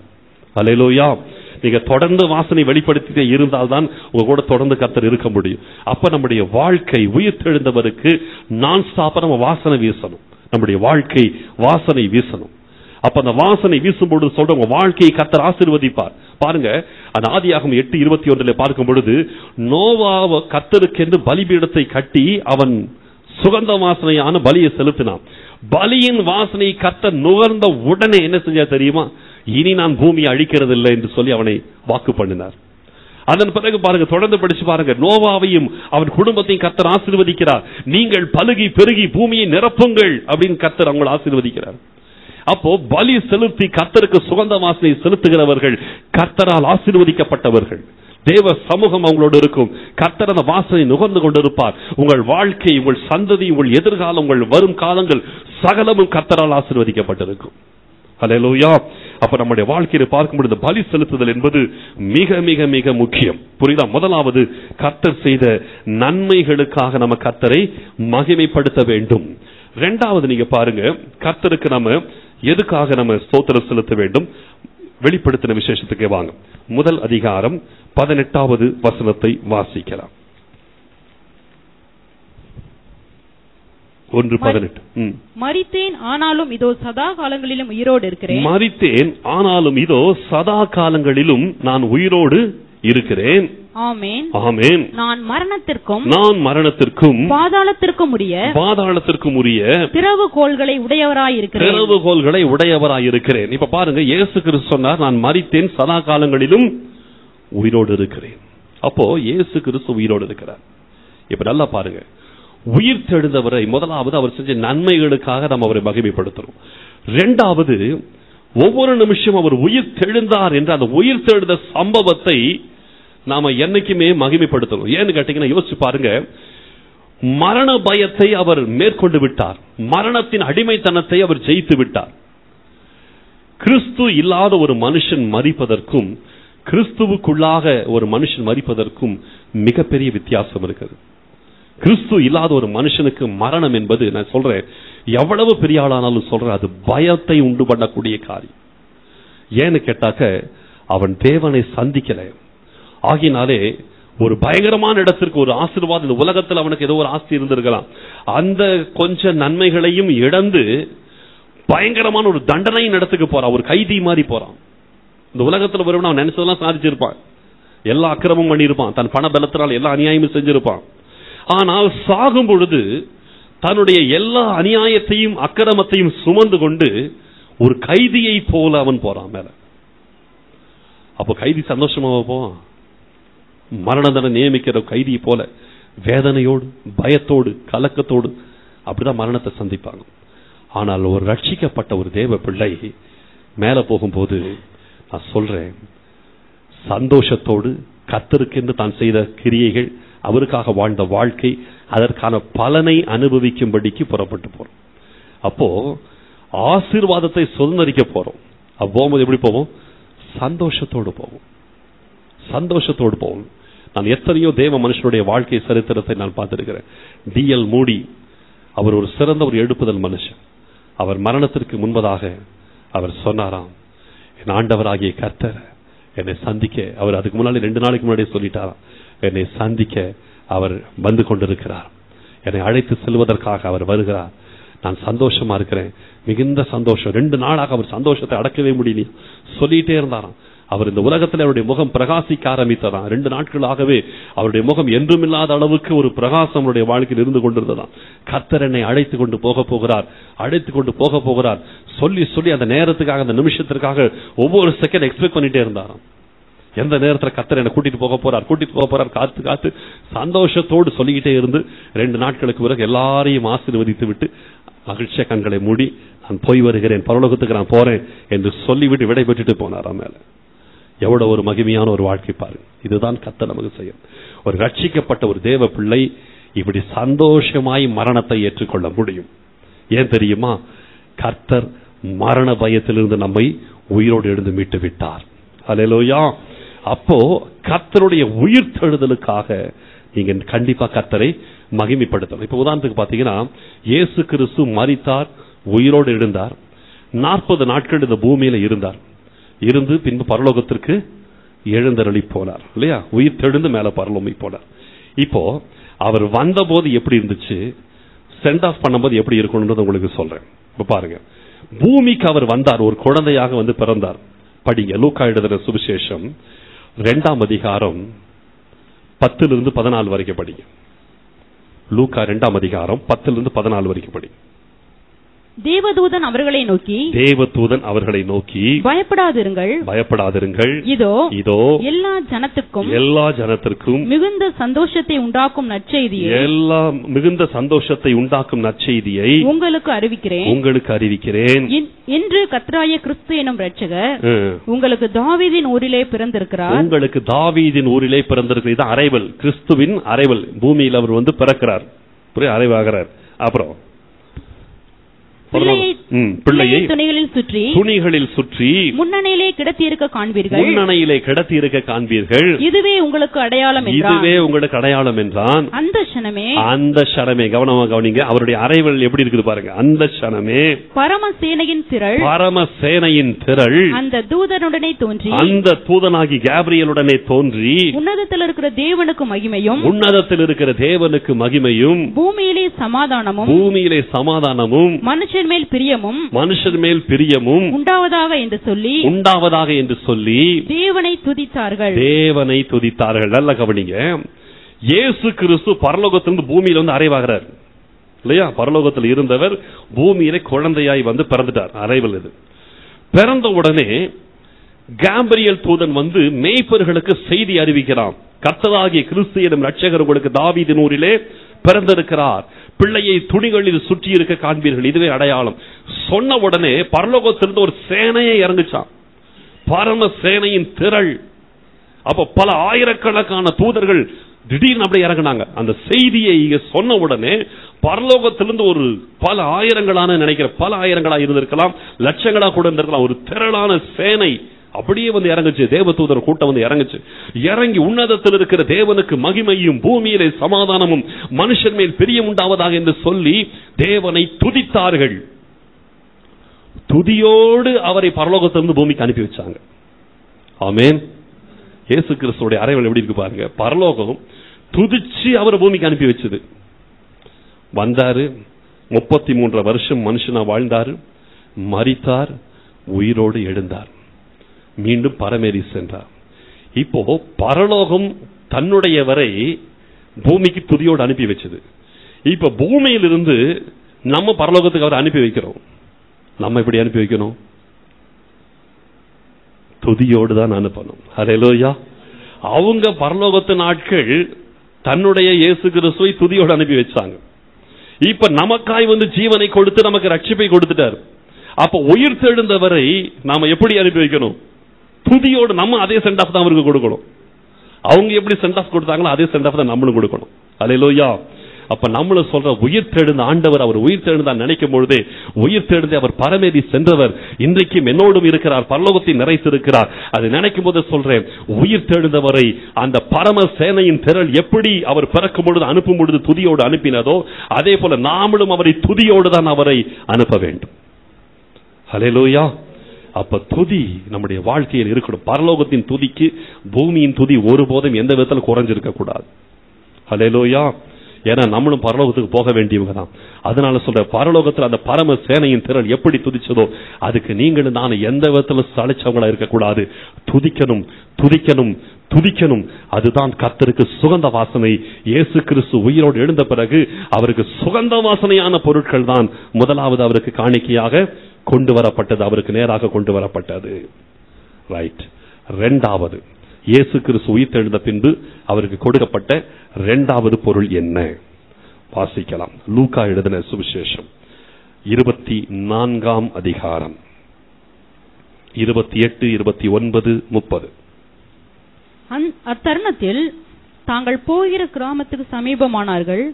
அலையிலோயா நீங்க தொடர்ந்து வாசனை வெளிப்படுத்திட்டே இருந்தால்தான் உங்க கூட தொடர்ந்து கத்தர் இருக்க முடியும். அப்ப நம்முடைய வாழ்க்கை உயிர்த்தெழுந்தவருக்கு நான் ஸ்டாப்ப நம்ம வாசனை வீசணும். நம்முடைய வாழ்க்கை வாசனை வீசணும். அப்ப அந்த வாசனை வீசும்பொழுது சொல்ற உங்க வாழ்க்கையை கத்தர் ஆசீர்வதிப்பார். பாருங்க அந்த ஆதியாகம் எட்டு இருபத்தி ஒன்றில் பார்க்கும் பொழுது நோவாவ கத்தருக்கென்று பலிபீடத்தை கட்டி அவன் சுகந்த வாசனையான பலியை செலுத்தினான். பலியின் வாசனை கத்த நுகர்ந்த உடனே என்ன செஞ்சா தெரியுமா? இனி நான் பூமியை அழிக்கிறது இல்லை என்று சொல்லி அவனை வாக்கு பண்ணினார். அதன் பிறகு பாருங்க தொடர்ந்து படிச்சு பாருங்க. நோவாவையும் அவன் குடும்பத்தையும் கத்தர் ஆசீர்வதிக்கிறார். நீங்கள் பலுகி பெருகி பூமியை நிரப்புங்கள் அப்படின்னு கர்த்தர் அவங்களை ஆசீர்வதிக்கிறார். அப்போ பலி செலுத்தி கர்த்தருக்கு சுகந்த வாசனை செலுத்துகிறவர்கள் கர்த்தரால் ஆசீர்வதிக்கப்பட்டவர்கள். தேவ சமூகம் அவங்களோடு இருக்கும். கர்த்தர் அந்த வாசனை நுகர்ந்து கொண்டிருப்பார். உங்கள் வாழ்க்கை உங்கள் சந்ததி உங்கள் எதிர்காலம் உங்கள் வரும் காலங்கள் சகலமும் கர்த்தரால் ஆசீர்வதிக்கப்பட்டிருக்கும். ஹalleluya அப்ப நம்முடைய வாழ்க்கையில பார்க்கும் பொழுது பலி செலுத்துதல் என்பது மிக மிக மிக முக்கியம். புரியுதா? முதலாவது கர்த்தர் செய்த நன்மைகளுக்காக நம்ம கர்த்தரை மகிமைப்படுத்த வேண்டும். ரெண்டாவது நீங்க பாருங்க கர்த்தருக்கு நம்ம எதுக்காக நம்ம ஸ்தோத்திரம் செலுத்த வேண்டும்? வெளிப்படுத்தின விசேஷத்துக்கு வாங்க. முதல் அதிகாரம் பதினெட்டாவது வசனத்தை வாசிக்கலாம். ஒன்று பதினெட்டு. ம். மரித்தேன் ஆனாலும் இதோ சதா காலங்களிலும் உயிரோடு இருக்கிறேன். மரித்தேன் ஆனாலும் இதோ சதா காலங்களிலும் நான் உயிரோடு இருக்கிறேன். ஆமேன். ஆமேன். நான் மரணத்திற்கும் நான் மரணத்திற்கும் பாதாளத்திற்கும் உரிய பாதாளத்திற்கும் உரிய திறவு கோள்களை உடையவராயிருக்கிறேன் திறவுகோள்களை உடையவராய் இருக்கிறேன். இப்ப பாருங்க இயேசு கிறிஸ்து சொன்னார் நான் மரித்தேன் சதா காலங்களிலும் உயிரோடு இருக்கிறேன். அப்போ இயேசு கிறிஸ்து உயிரோடு இருக்கிறார். இப்ப நல்லா பாருங்க உயிர் தெழுந்தவரை முதலாவது அவர் செஞ்ச நன்மைகளுக்காக நம்ம அவரை மகிமைப்படுத்துறோம். ரெண்டாவது ஒவ்வொரு நிமிஷம் அவர் உயிர் தெழுந்தார் என்ற அந்த உயிர் தெழுந்த சம்பவத்தை நாம என்னைக்குமே மகிமைப்படுத்தணும் ஏன்னு கேட்டீங்கன்னா யோசிச்சு பாருங்க. மரண பயத்தை அவர் மேற்கொண்டு விட்டார். மரணத்தின் அடிமைத்தனத்தை அவர் ஜெயித்து விட்டார். கிறிஸ்து இல்லாத ஒரு மனுஷன் மறிப்பதற்கும் கிறிஸ்துவுக்குள்ளாக ஒரு மனுஷன் மறிப்பதற்கும் மிகப்பெரிய வித்தியாசம் இருக்குது. கிறிஸ்து இல்லாத ஒரு மனுஷனுக்கு மரணம் என்பது நான் சொல்றேன். எவ்வளவு பெரிய ஆளானாலும் சொல்றேன் அது பயத்தை உண்டு பண்ணக்கூடிய காரியம். ஏன்னு கேட்டாக்க அவன் தேவனை சந்திக்கல. ஆகினாலே ஒரு பயங்கரமான இடத்திற்கு ஒரு ஆசீர்வாதம் இந்த உலகத்தில் அவனுக்கு ஏதோ ஒரு ஆஸ்தி இருந்திருக்கலாம். அந்த கொஞ்ச நன்மைகளையும் இழந்து பயங்கரமான ஒரு தண்டனையின் இடத்துக்கு போறான். ஒரு கைதி மாதிரி போறான். இந்த உலகத்தில் வருவன் அவன் நினைச்சதெல்லாம் சாதிச்சிருப்பான். எல்லா அக்கிரமும் பண்ணியிருப்பான். தன் பண பலத்தினால் எல்லா அநியாயமும் செஞ்சிருப்பான். ஆனால் சாகும் பொழுது தன்னுடைய எல்லா அநியாயத்தையும் அக்கிரமத்தையும் சுமந்து கொண்டு ஒரு கைதியை போல அவன் போறான் மேல. அப்போ கைதி சந்தோஷமாக போவான்? மரண தண்டனை நியமிக்கிற கைதியை போல வேதனையோடு பயத்தோடு கலக்கத்தோடு அப்படிதான் மரணத்தை சந்திப்பாங்க. ஆனால் ஒரு ரட்சிக்கப்பட்ட ஒரு தேவ பிள்ளை மேல போகும்போது நான் சொல்றேன் சந்தோஷத்தோடு கத்தருக்கென்று தான் செய்த கிரியைகள் அவருக்காக வாழ்ந்த வாழ்க்கை அதற்கான பலனை அனுபவிக்கும்படிக்கு புறப்பட்டு போறோம். அப்போ ஆசீர்வாதத்தை சுதந்திரிக்க போறோம். அப்ப போகும்போது எப்படி போவோம்? சந்தோஷத்தோடு போவோம். சந்தோஷத்தோடு போவோம். நான் எத்தனையோ தேவ மனுஷனுடைய வாழ்க்கை சரித்திரத்தை நான் பார்த்திருக்கிறேன். டிஎல் மூடி அவர் ஒரு சிறந்த ஒரு எழுப்புதல் மனுஷன். அவர் மரணத்திற்கு முன்பதாக அவர் சொன்னாராம் என் ஆண்டவராகிய கர்த்தர் என்னை சந்திக்க. அவர் அதுக்கு முன்னாடி ரெண்டு நாளைக்கு முன்னாடியே சொல்லிட்டாராம் என்னை சந்திக்க அவர் வந்து கொண்டிருக்கிறார். என்னை அழைத்து செல்வதற்காக அவர் வருகிறார். நான் சந்தோஷமா இருக்கிறேன். மிகுந்த சந்தோஷம். ரெண்டு நாளாக அவர் சந்தோஷத்தை அடக்கவே முடியல சொல்லிட்டே இருந்தாராம். அவர் இந்த உலகத்தில் அவருடைய முகம் பிரகாசிக்க ஆரம்பித்ததாம். ரெண்டு நாட்களாகவே அவருடைய முகம் என்றும் இல்லாத அளவுக்கு ஒரு பிரகாசம் அவருடைய வாழ்க்கையில் இருந்து கொண்டிருந்ததாம். கர்த்தர் என்னை அழைத்து கொண்டு போக போகிறார். அழைத்து கொண்டு போக போகிறார். சொல்லி சொல்லி அந்த நேரத்துக்காக அந்த நிமிஷத்திற்காக ஒவ்வொரு செகண்ட் எக்ஸ்பெக்ட் பண்ணிட்டே இருந்தாராம். எந்த நேரத்தில் கத்தர் என்னை கூட்டிட்டு போக போறார் கூட்டிட்டு போக போறார் காத்து காத்து சந்தோஷத்தோடு சொல்லிக்கிட்டே இருந்து ரெண்டு நாட்களுக்கு பிறகு எல்லாரையும் ஆசீர்வதித்து விட்டு மகிழ்ச்சிய கண்களை மூடி நான் போய் வருகிறேன் பரலோகத்துக்கு நான் போறேன் என்று சொல்லிவிட்டு விடை பெற்றுட்டு போனாராம் மேல எவ்வளவு ஒரு மகிமையான ஒரு வாழ்க்கை பாருங்க இதுதான் கத்த நமக்கு செய்யும். ஒரு ரட்சிக்கப்பட்ட ஒரு தேவ பிள்ளை இப்படி சந்தோஷமாய் மரணத்தை ஏற்றுக்கொள்ள முடியும். ஏன் தெரியுமா? கர்த்தர் மரண பயத்திலிருந்து நம்மை உயிரோடு எழுந்து மீட்டு விட்டார். அல்லேலூயா அப்போ கர்த்தருடைய உயிர் தெழுதலுக்காக நீங்க கண்டிப்பா கர்த்தரை மகிமைப்படுத்தணும். இப்ப உதாரணத்துக்கு பாத்தீங்கன்னா இயேசு கிறிஸ்து மறித்தார் உயிரோடு எழுந்தார். நாற்பது நாட்கள் இந்த பூமியில இருந்தார். இருந்து பின்பு பரலோகத்திற்கு எழுந்தருளி போனார் இல்லையா? உயிர் தெழுந்து மேல பரலோமி போனார். இப்போ அவர் வந்தபோது எப்படி இருந்துச்சு? சென்ட் ஆஃப் பண்ணும்போது எப்படி இருக்கணும்ன்றது உங்களுக்கு சொல்றேன். இப்ப பாருங்க. பூமிக்கு அவர் வந்தார் ஒரு குழந்தையாக வந்து பிறந்தார். படிங்க லூக்கா எழுதுற சுவிசேஷம். ரெண்டாம் அதிகாரம் பத்திலிருந்து பதினாலு வரைக்கும் படிங்க. லூக்கா ரெண்டாம் அதிகாரம் பத்திலிருந்து பதினாலு வரைக்கும் படிங்க. தேவதூதன் அவர்களை நோக்கி தேவதூதன் அவர்களை நோக்கி பயப்படாதிருங்கள். பயப்படாதிருங்கள். இதோ இதோ எல்லா ஜனத்துக்கும் எல்லா ஜனத்திற்கும் மிகுந்த சந்தோஷத்தை உண்டாக்கும் நற்செய்தியை எல்லா மிகுந்த சந்தோஷத்தை உண்டாக்கும் நற்செய்தியை உங்களுக்கு அறிவிக்கிறேன். உங்களுக்கு அறிவிக்கிறேன். இன்- இன்று கத்ராய கிறிஸ்து எனும் ரட்சகர். உங்களுக்கு தாவீதின் ஊரிலே பிறந்திருக்கிறார். உங்களுக்கு தாவீதின் ஊரிலே பிறந்திருக்கிற இது அரைவல் கிறிஸ்துவின் அரைவல். பூமியில் அவர் வந்து பிறக்கிறார். புரிய அரைவாகிறார். அப்புறம் பிள்ளையை துணிகளில் சுற்றி துணிகளில் சுற்றி முன்னணியிலே கிடத்தியிருக்க காண்பீர்கள். முன்னணையிலே கிடத்தி இருக்க காண்பீர்கள். இதுவே உங்களுக்கு அடையாளம் இதுவே உங்களுக்கு அடையாளம் என்றான். அந்த க்ஷணமே அந்த க்ஷணமே கவனமா கவனிங்க அவருடைய அறைவல் எப்படி இருக்குது பாருங்க. அந்த க்ஷணமே பரமசேனையின் திரள். பரம சேனையின் திரள். அந்த தூதனுடனே தோன்றி. அந்த தூதனாகி கேப்ரியலுடனே தோன்றி உன்னதத்தில் இருக்கிற தேவனுக்கு மகிமையும் உன்னதத்தில் இருக்கிற தேவனுக்கு மகிமையும் பூமியிலே சமாதானமும் பூமியிலே சமாதானமும் மனுஷன் மேல் பிரியமும் மனுஷர் மேல் பிரியமும் உண்டாவதாக என்று சொல்லி உண்டாவதாக என்று சொல்லி தேவனை துதித்தார்கள். தேவனை துதித்தார்கள். நல்ல கவனிங்க. இயேசு கிறிஸ்து பரலோகத்திலிருந்து பூமியில வந்து அறைவாகிறார். இல்லையா? பரலோகத்தில் இருந்தவர் பூமியிலே குழந்தையாய் வந்து பிறந்துட்டார். அறைவல் இது. பிறந்த உடனே கேம்பரியல் தூதன் வந்து மேய்ப்பர்களுக்கு செய்தி அறிவிக்கிறான். கர்த்தராகிய கிறிஸ்து எனும் ரட்சகர் உங்களுக்கு தாவீதின் ஊரிலே பிறந்திருக்கிறார். பிள்ளையை துணிகளில் சுற்றி இருக்க காண்பீர்கள். இதுவே அடையாளம். சொன்ன உடனே பரலோகத்திலிருந்து ஒரு சேனையை இறங்குச்சான். பரம சேனையின் திரள். அப்ப பல ஆயிரக்கணக்கான தூதர்கள் திடீர்னு அப்படியே இறங்குனாங்க. அந்த செய்தியை இங்க சொன்ன உடனே பரலோகத்திலிருந்து ஒரு பல ஆயிரங்களான நினைக்கிற பல ஆயிரங்களா இருந்திருக்கலாம். லட்சங்களா கூட இருந்திருக்கலாம். ஒரு திரளான சேனை அப்படியே வந்து இறங்குச்சு. தேவதூதர் கூட்டம் வந்து இறங்குச்சு. இறங்கி உன்னதத்தில் இருக்கிற தேவனுக்கு மகிமையும் பூமியிலே சமாதானமும் மனுஷன் மேல் பிரியம் உண்டாவதாக என்று சொல்லி தேவனை துதித்தார்கள். துதியோடு அவரை பரலோகத்திலிருந்து பூமிக்கு அனுப்பி வச்சாங்க. ஆமேன். இயேசு கிறிஸ்துடைய அறைவல் எப்படி இருக்கு பாருங்க. பரலோகம் துதிச்சு அவரை பூமிக்கு அனுப்பி வச்சது. வந்தாரு. முப்பத்தி மூன்று வருஷம் மனுஷனா வாழ்ந்தாரு. மறித்தார் உயிரோடு எழுந்தார். மீண்டும் பரமேறி சென்றார். இப்போ பரலோகம் தன்னுடைய வரை பூமிக்கு துதியோடு அனுப்பி வச்சது. இப்ப பூமியிலிருந்து நம்ம பரலோகத்துக்கு அவரை அனுப்பி வைக்கிறோம். நம்ம எப்படி அனுப்பி வைக்கணும்? துதியோடு தான் அனுப்பணும். ஹalleluya அவங்க பரலோகத்து நாட்கள் தன்னுடைய இயேசு கிறிஸ்துவை துதியோடு அனுப்பி வச்சாங்க. இப்ப நமக்காய் வந்து ஜீவனை கொடுத்து நமக்கு ரட்சிப்பை கொடுத்துட்டார். அப்ப உயிர் தெழுந்தவரை நாம எப்படி அனுப்பி வைக்கணும்? துதியோடு நம்ம அதே சென்ட் ஆஃப் தான் அவருக்கு கொடுக்கணும். அவங்க எப்படி சென்ட் ஆஃப் கொடுத்தாங்களோ அதே சென்ட் ஆஃப் தான் நம்மளும் கொடுக்கணும். அலையிலோயா அப்ப நம்மளும் சொல்ற உயிர் தெழுந்த ஆண்டவர் அவர் உயிர் தெழுந்தா நினைக்கும் பொழுது உயிர் தெழுந்து அவர் பரமேதி சென்றவர். இன்றைக்கும் என்னோடும் இருக்கிறார் பரலோகத்தை நிறைத்திருக்கிறார். அதை நினைக்கும் போது சொல்றேன் உயிர் தெழுந்தவரை அந்த பரம சேனையின் திரள் எப்படி அவர் பிறக்கும் பொழுது அனுப்பும் பொழுது துதியோடு அனுப்பினதோ அதே போல நாமளும் அவரை துதியோடு தான் அவரை அனுப்ப வேண்டும். ஹalleluya அப்ப துதி நம்முடைய வாழ்க்கையில் இருக்கணும் பரலோகத்தின் துதிக்கு பூமியின் துதி ஒருபோதும் எந்த விதத்தில் குறைஞ்சிருக்க கூடாது. ஹலேலோயா ஏன்னா நம்மளும் பரலோகத்துக்கு போக வேண்டியவங்க தான். அதனால சொல்ற பரலோகத்தில் அந்த பரம சேனையின் திறன் எப்படி துதிச்சதோ அதுக்கு நீங்களும் நான் எந்த விதத்துல சளைச்சவங்களா இருக்கக்கூடாது துதிக்கணும் துதிக்கணும் துதிக்கணும். அதுதான் கத்தருக்கு சுகந்த வாசனை. இயேசு கிறிஸ்து உயிரோடு எழுந்த பிறகு அவருக்கு சுகந்த வாசனையான பொருட்கள் தான் முதலாவது அவருக்கு காணிக்கையாக கொண்டு வரப்பட்டது அவருக்கு நேராக கொண்டு வரப்பட்டது ரைட் ரெண்டாவது இயேசு கிறிஸ்து உயிர் தெழுந்த பின்பு அவருக்கு கொடுக்கப்பட்ட இரண்டாவது பொருள் என்ன? வாசிக்கலாம். லூக்கா எழுதின சுவிசேஷம். இருபத்தி நான்காம் அதிகாரம். இருபத்தி எட்டு இருபத்தி ஒன்பது முப்பது. அத்தருணத்தில் தாங்கள் போகிற கிராமத்துக்கு சமீபமானார்கள்.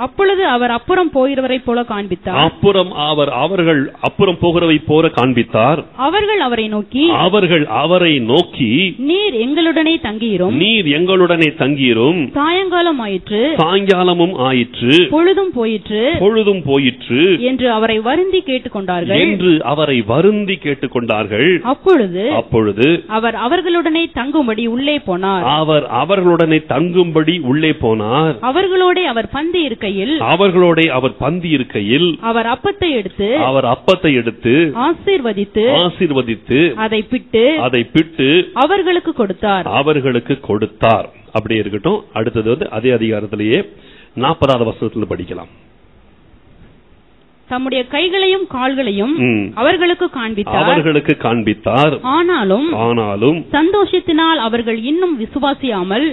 அப்பொழுது அவர் அப்புறம் போகிறவரைப் போல காண்பித்தார். அப்புறம் அவர் அவர்கள் அப்புறம் போகிறவை போல காண்பித்தார். அவர்கள் அவரை நோக்கி அவர்கள் அவரை நோக்கி நீர் எங்களுடனே தங்கியிரும். நீர் எங்களுடனே தங்கியிரும். சாயங்காலம் ஆயிற்று சாயங்காலமும் ஆயிற்று. பொழுதும் போயிற்று. பொழுதும் போயிற்று. என்று அவரை வருந்தி கேட்டுக்கொண்டார்கள். என்று அவரை வருந்தி கேட்டுக்கொண்டார்கள். அப்பொழுது அப்பொழுது அவர் அவர்களுடனே தங்கும்படி உள்ளே போனார். அவர் அவர்களுடனே தங்கும்படி உள்ளே போனார். அவர்களோடே அவர் பந்தி இருக்கையில் அவர்களோட அவர் பந்தி இருக்கையில் அவர் அப்பத்தை எடுத்து அவர் அப்பத்தை எடுத்து ஆசீர்வதித்து ஆசீர்வதித்து அதை பிட்டு அதை பிட்டு அவர்களுக்கு கொடுத்தார். அவர்களுக்கு கொடுத்தார். அப்படியே இருக்கட்டும். அடுத்தது வந்து அதே அதிகாரத்திலேயே நாற்பதாவது வசனத்துல படிக்கலாம். தம்முடைய கைகளையும் கால்களையும். அவர்களுக்கு காண்பித்தார். அவர்களுக்கு காண்பித்தார். ஆனாலும் ஆனாலும் சந்தோஷத்தினால் அவர்கள் இன்னும் விசுவாசியாமல்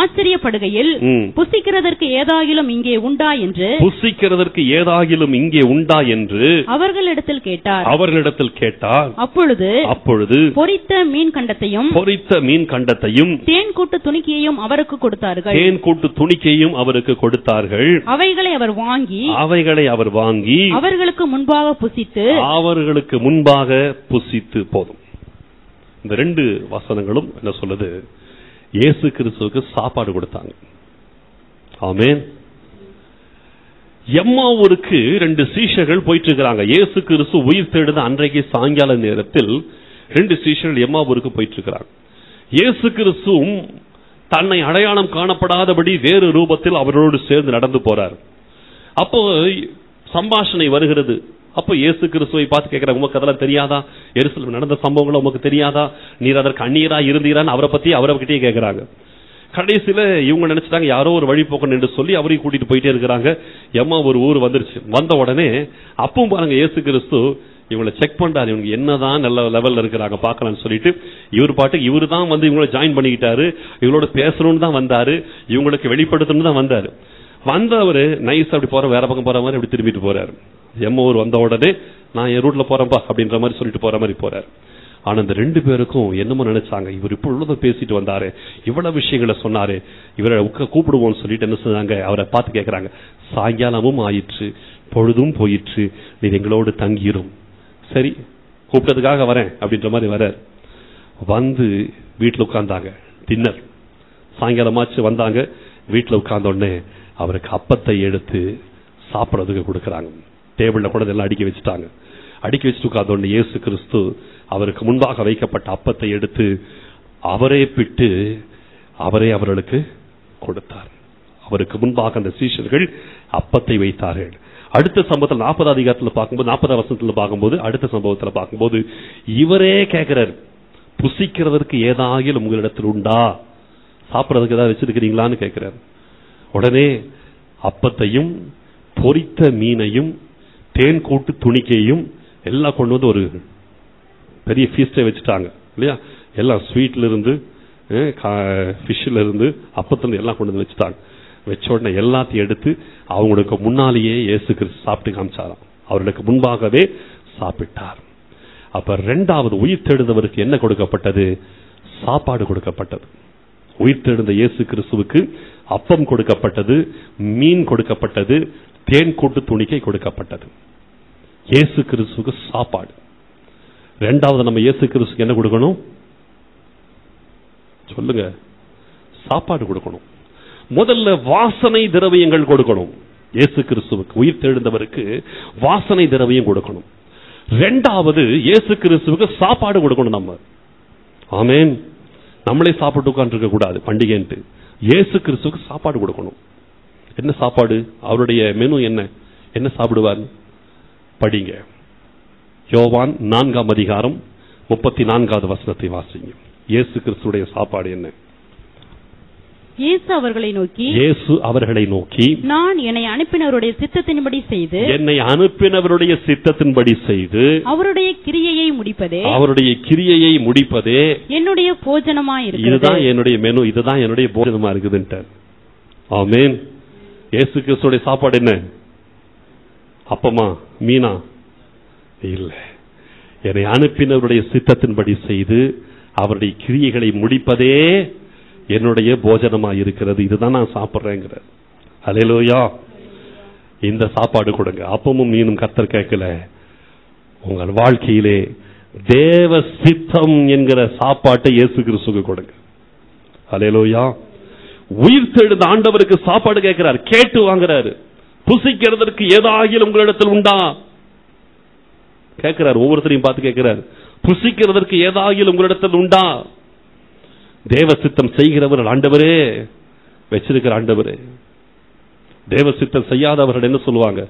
ஆச்சரியப்படுகையில். புசிக்கிறதற்கு ஏதாகிலும் இங்கே உண்டா என்று புசிக்கிறதற்கு ஏதாகிலும் இங்கே உண்டா என்று அவர்களிடத்தில் கேட்டார். அவர்களிடத்தில் கேட்டார். அப்பொழுது அப்பொழுது பொரித்த மீன் கண்டத்தையும் பொரித்த மீன் கண்டத்தையும் தேன் கூட்டு துணிக்கையையும் அவருக்கு கொடுத்தார்கள். தேன் கூட்டு துணிக்கையும் அவருக்கு கொடுத்தார்கள். அவைகளை அவர் வாங்கி அவைகளை அவர் வாங்கி அவர்களுக்கு முன்பாக புசித்து அவர்களுக்கு முன்பாக புசித்து போதும். இந்த ரெண்டு வசனங்களும் என்ன சொல்லுது? இயேசு கிறிஸ்துவுக்கு சாப்பாடு கொடுத்தாங்க. ஆமென். எம்மாவூருக்கு ரெண்டு சீஷர்கள் போயிட்டு இருக்கிறாங்க இயேசு கிறிஸ்து உயிர் தேடுத அன்றைக்கு சாயங்கால நேரத்தில் ரெண்டு சீஷர்கள் எம்மாவூருக்கு போயிட்டு இருக்கிறாங்க இயேசு கிறிஸ்துவும் தன்னை அடையாளம் காணப்படாதபடி வேறு ரூபத்தில் அவரோடு சேர்ந்து நடந்து போறார். அப்போ சம்பாஷணை வருகிறது. அப்போ இயேசு கிறிஸ்துவை பார்த்து கேட்கிறாங்க உமக்கு அதெல்லாம் தெரியாதா? எருசலேம் நடந்த சம்பவங்களும் உமக்கு தெரியாதா? நீர் அதற்கு அந்நியரா இருந்தீரான்னு அவரை பத்தி அவரைகிட்டே கேட்கிறாங்க. கடைசியில இவங்க நினைச்சிட்டாங்க யாரோ ஒரு வழிபோக்கன் என்று சொல்லி அவரையும் கூட்டிட்டு போயிட்டே இருக்கிறாங்க. எம்மா ஒரு ஊர் வந்துருச்சு. வந்த உடனே அப்பவும் பாருங்க இயேசு கிறிஸ்து இவங்களை செக் பண்றாரு. இவங்க என்னதான் நல்ல லெவல்ல இருக்கிறாங்க பார்க்கலாம்னு சொல்லிட்டு இவர் பாட்டுக்கு இவரு தான் வந்து இவங்கள ஜாயின் பண்ணிக்கிட்டாரு. இவங்களோட பேசணும்னு தான் வந்தாரு. இவங்களுக்கு வெளிப்படுத்தணும்னு தான் வந்தாரு. வந்தவர் நைஸ் அப்படி போற வேற பக்கம் போற மாதிரி அப்படி திரும்பிட்டு போறாரு. எம்ம ஊர் வந்த உடனே நான் என் ரூட்ல போறேன்பா அப்படின்ற மாதிரி சொல்லிட்டு போற மாதிரி போறாரு. ஆனா இந்த ரெண்டு பேருக்கும் என்னமோ நினைச்சாங்க இவர் இப்போ உள்ளத பேசிட்டு வந்தாரு. இவ்வளவு விஷயங்களை சொன்னாரு. இவரை உக்க கூப்பிடுவோம்னு சொல்லிட்டு என்ன செஞ்சாங்க அவரை பார்த்து கேட்கறாங்க சாயங்காலமும் ஆயிற்று பொழுதும் போயிற்று நீ எங்களோடு தங்கிரும். சரி கூப்பிட்டதுக்காக வரேன் அப்படின்ற மாதிரி வர வந்து வீட்டில் உட்கார்ந்தாங்க. டின்னர் சாயங்காலமாச்சு வந்தாங்க. வீட்டில் உட்கார்ந்த உடனே அவருக்கு அப்பத்தை எடுத்து சாப்பிட்றதுக்கு கொடுக்குறாங்க. டேபிளில் கூட இதெல்லாம் அடுக்கி வச்சுட்டாங்க. அடுக்கி வச்சுட்டு உட்கார்ந்த இயேசு கிறிஸ்து அவருக்கு முன்பாக வைக்கப்பட்ட அப்பத்தை எடுத்து அவரே பிட்டு அவரே அவர்களுக்கு கொடுத்தார். அவருக்கு முன்பாக அந்த சீஷர்கள் அப்பத்தை வைத்தார்கள். அடுத்த சம்பவத்தில் நாற்பது அதிகாரத்தில் பார்க்கும்போது நாற்பது வருஷத்தில் பார்க்கும்போது அடுத்த சம்பவத்தில் பார்க்கும்போது இவரே கேட்கிறார் புசிக்கிறதற்கு ஏதாகிலும் உங்களிடத்தில் உண்டா? சாப்பிட்றதுக்கு ஏதாவது வச்சிருக்கிறீங்களான்னு கேட்கிறார் உடனே அப்பத்தையும் பொரித்த மீனையும் தேன் கூட்டு துணிக்கையும் எல்லாம் கொண்டு வந்து ஒரு பெரிய ஃபீஸ்டை வச்சுட்டாங்க இல்லையா? எல்லாம் ஸ்வீட்ல இருந்து ஃபிஷ்ல இருந்து அப்பத்துல எல்லாம் கொண்டு வந்து வச்சுட்டாங்க. வச்ச உடனே எல்லாத்தையும் எடுத்து அவங்களுக்கு முன்னாலேயே இயேசு கிறிஸ்து சாப்பிட்டு காமிச்சாராம். அவர்களுக்கு முன்பாகவே சாப்பிட்டார். அப்ப ரெண்டாவது உயிர் தேடுதவருக்கு என்ன கொடுக்கப்பட்டது? சாப்பாடு கொடுக்கப்பட்டது. உயிர்த்தெழுந்த இயேசு கிறிஸ்துவுக்கு அப்பம் கொடுக்கப்பட்டது மீன் கொடுக்கப்பட்டது தேன் கூட்டு துணிக்கை கொடுக்கப்பட்டது. இயேசு கிறிஸ்துக்கு சாப்பாடு. ரெண்டாவது நம்ம இயேசு கிறிஸ்துக்கு என்ன கொடுக்கணும்? சொல்லுங்க. சாப்பாடு கொடுக்கணும். முதல்ல வாசனை திரவியங்கள் கொடுக்கணும். இயேசு கிறிஸ்துவுக்கு உயிர் தெழுந்தவருக்கு வாசனை திரவியம் கொடுக்கணும். ரெண்டாவது இயேசு கிறிஸ்துவுக்கு சாப்பாடு கொடுக்கணும் நம்ம. ஆமேன். நம்மளே சாப்பிட்டு உட்காந்துருக்க கூடாது. பண்டிகைன்ட்டு. இயேசு கிறிஸ்துவுக்கு சாப்பாடு கொடுக்கணும். என்ன சாப்பாடு? அவருடைய மெனு என்ன? என்ன சாப்பிடுவார்? படிங்க. யோவான் நான்காம் அதிகாரம் முப்பத்தி நான்காவது வசனத்தை வாசிங்க. இயேசு கிறிஸ்துடைய சாப்பாடு என்ன? இயேசு அவர்களை நோக்கி இயேசு அவர்களை நோக்கி நான் என்னை அனுப்பினவருடைய சித்தத்தின்படி செய்து என்னை அனுப்பினவருடைய சித்தத்தின்படி செய்து அவருடைய கிரியையை முடிப்பதே அவருடைய கிரியையை முடிப்பதே என்னுடைய போஜனமாய் இதுதான் இருக்கிறது என்னுடைய மெனு இதுதான் என்னுடைய போஜனமா இருக்குதுன்ட்டார். ஆமென். இயேசு கிறிஸ்துடைய சாப்பாடு என்ன? அப்பமா மீனா? இல்ல. என்னை அனுப்பினவருடைய சித்தத்தின்படி செய்து அவருடைய கிரியைகளை முடிப்பதே என்னுடைய போஜனமா இருக்கிறது இதுதான் நான் சாப்பிட்றேங்கிற அலையிலோயா இந்த சாப்பாடு கொடுங்க. அப்பமும் மீனும் கத்தர் கேட்கல உங்கள் வாழ்க்கையிலே தேவ சித்தம் என்கிற சாப்பாட்டை இயேசு கிறிஸ்துக்கு கொடுங்க. அலையலோயா உயிர் தெழுந்த ஆண்டவருக்கு சாப்பாடு கேட்கிறார். கேட்டு வாங்குறாரு. புசிக்கிறதற்கு ஏதாகிலும் உங்களிடத்தில் உண்டா? கேட்கிறார். ஒவ்வொருத்தரையும் பார்த்து கேட்கிறார். புசிக்கிறதற்கு ஏதாகிலும் உங்களிடத்தில் உண்டா? தேவ சித்தம் செய்கிறவர் ஆண்டவரே வச்சிருக்கிற ஆண்டவரே. தேவ சித்தம் செய்யாதவர்கள் என்ன சொல்லுவாங்க?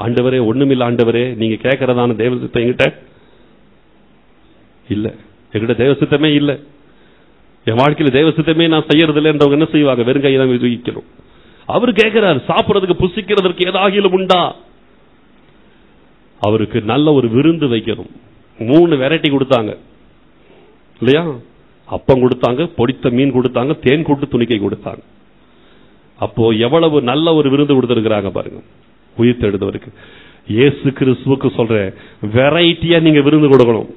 ஆண்டவரே ஒண்ணுமில்ல ஆண்டவரே நீங்க கேட்கறதான தேவ சித்தம் எங்கிட்ட இல்ல. எங்கிட்ட தேவ சித்தமே இல்ல. என் வாழ்க்கையில் தேவ சித்தமே நான் செய்யறது இல்லைன்றவங்க என்ன செய்வாங்க? வெறும் கையை தான் விதிக்கணும் அவர் கேட்கிறார் சாப்பிடுறதுக்கு புசிக்கிறதுக்கு ஏதாகிலும் உண்டா? அவருக்கு நல்ல ஒரு விருந்து வைக்கணும். மூணு வெரைட்டி கொடுத்தாங்க. இல்லையா? அப்பம் கொடுத்தாங்க பொடித்த மீன் கொடுத்தாங்க தேன் கூட்டு துணிக்கை கொடுத்தாங்க. அப்போ எவ்வளவு நல்ல ஒரு விருந்து கொடுத்துருக்கிறாங்க பாருங்க. உயிர் தெழுந்தவருக்கு இயேசு கிறிஸ்துவுக்கு சொல்றேன் வெரைட்டியா நீங்க விருந்து கொடுக்கணும்.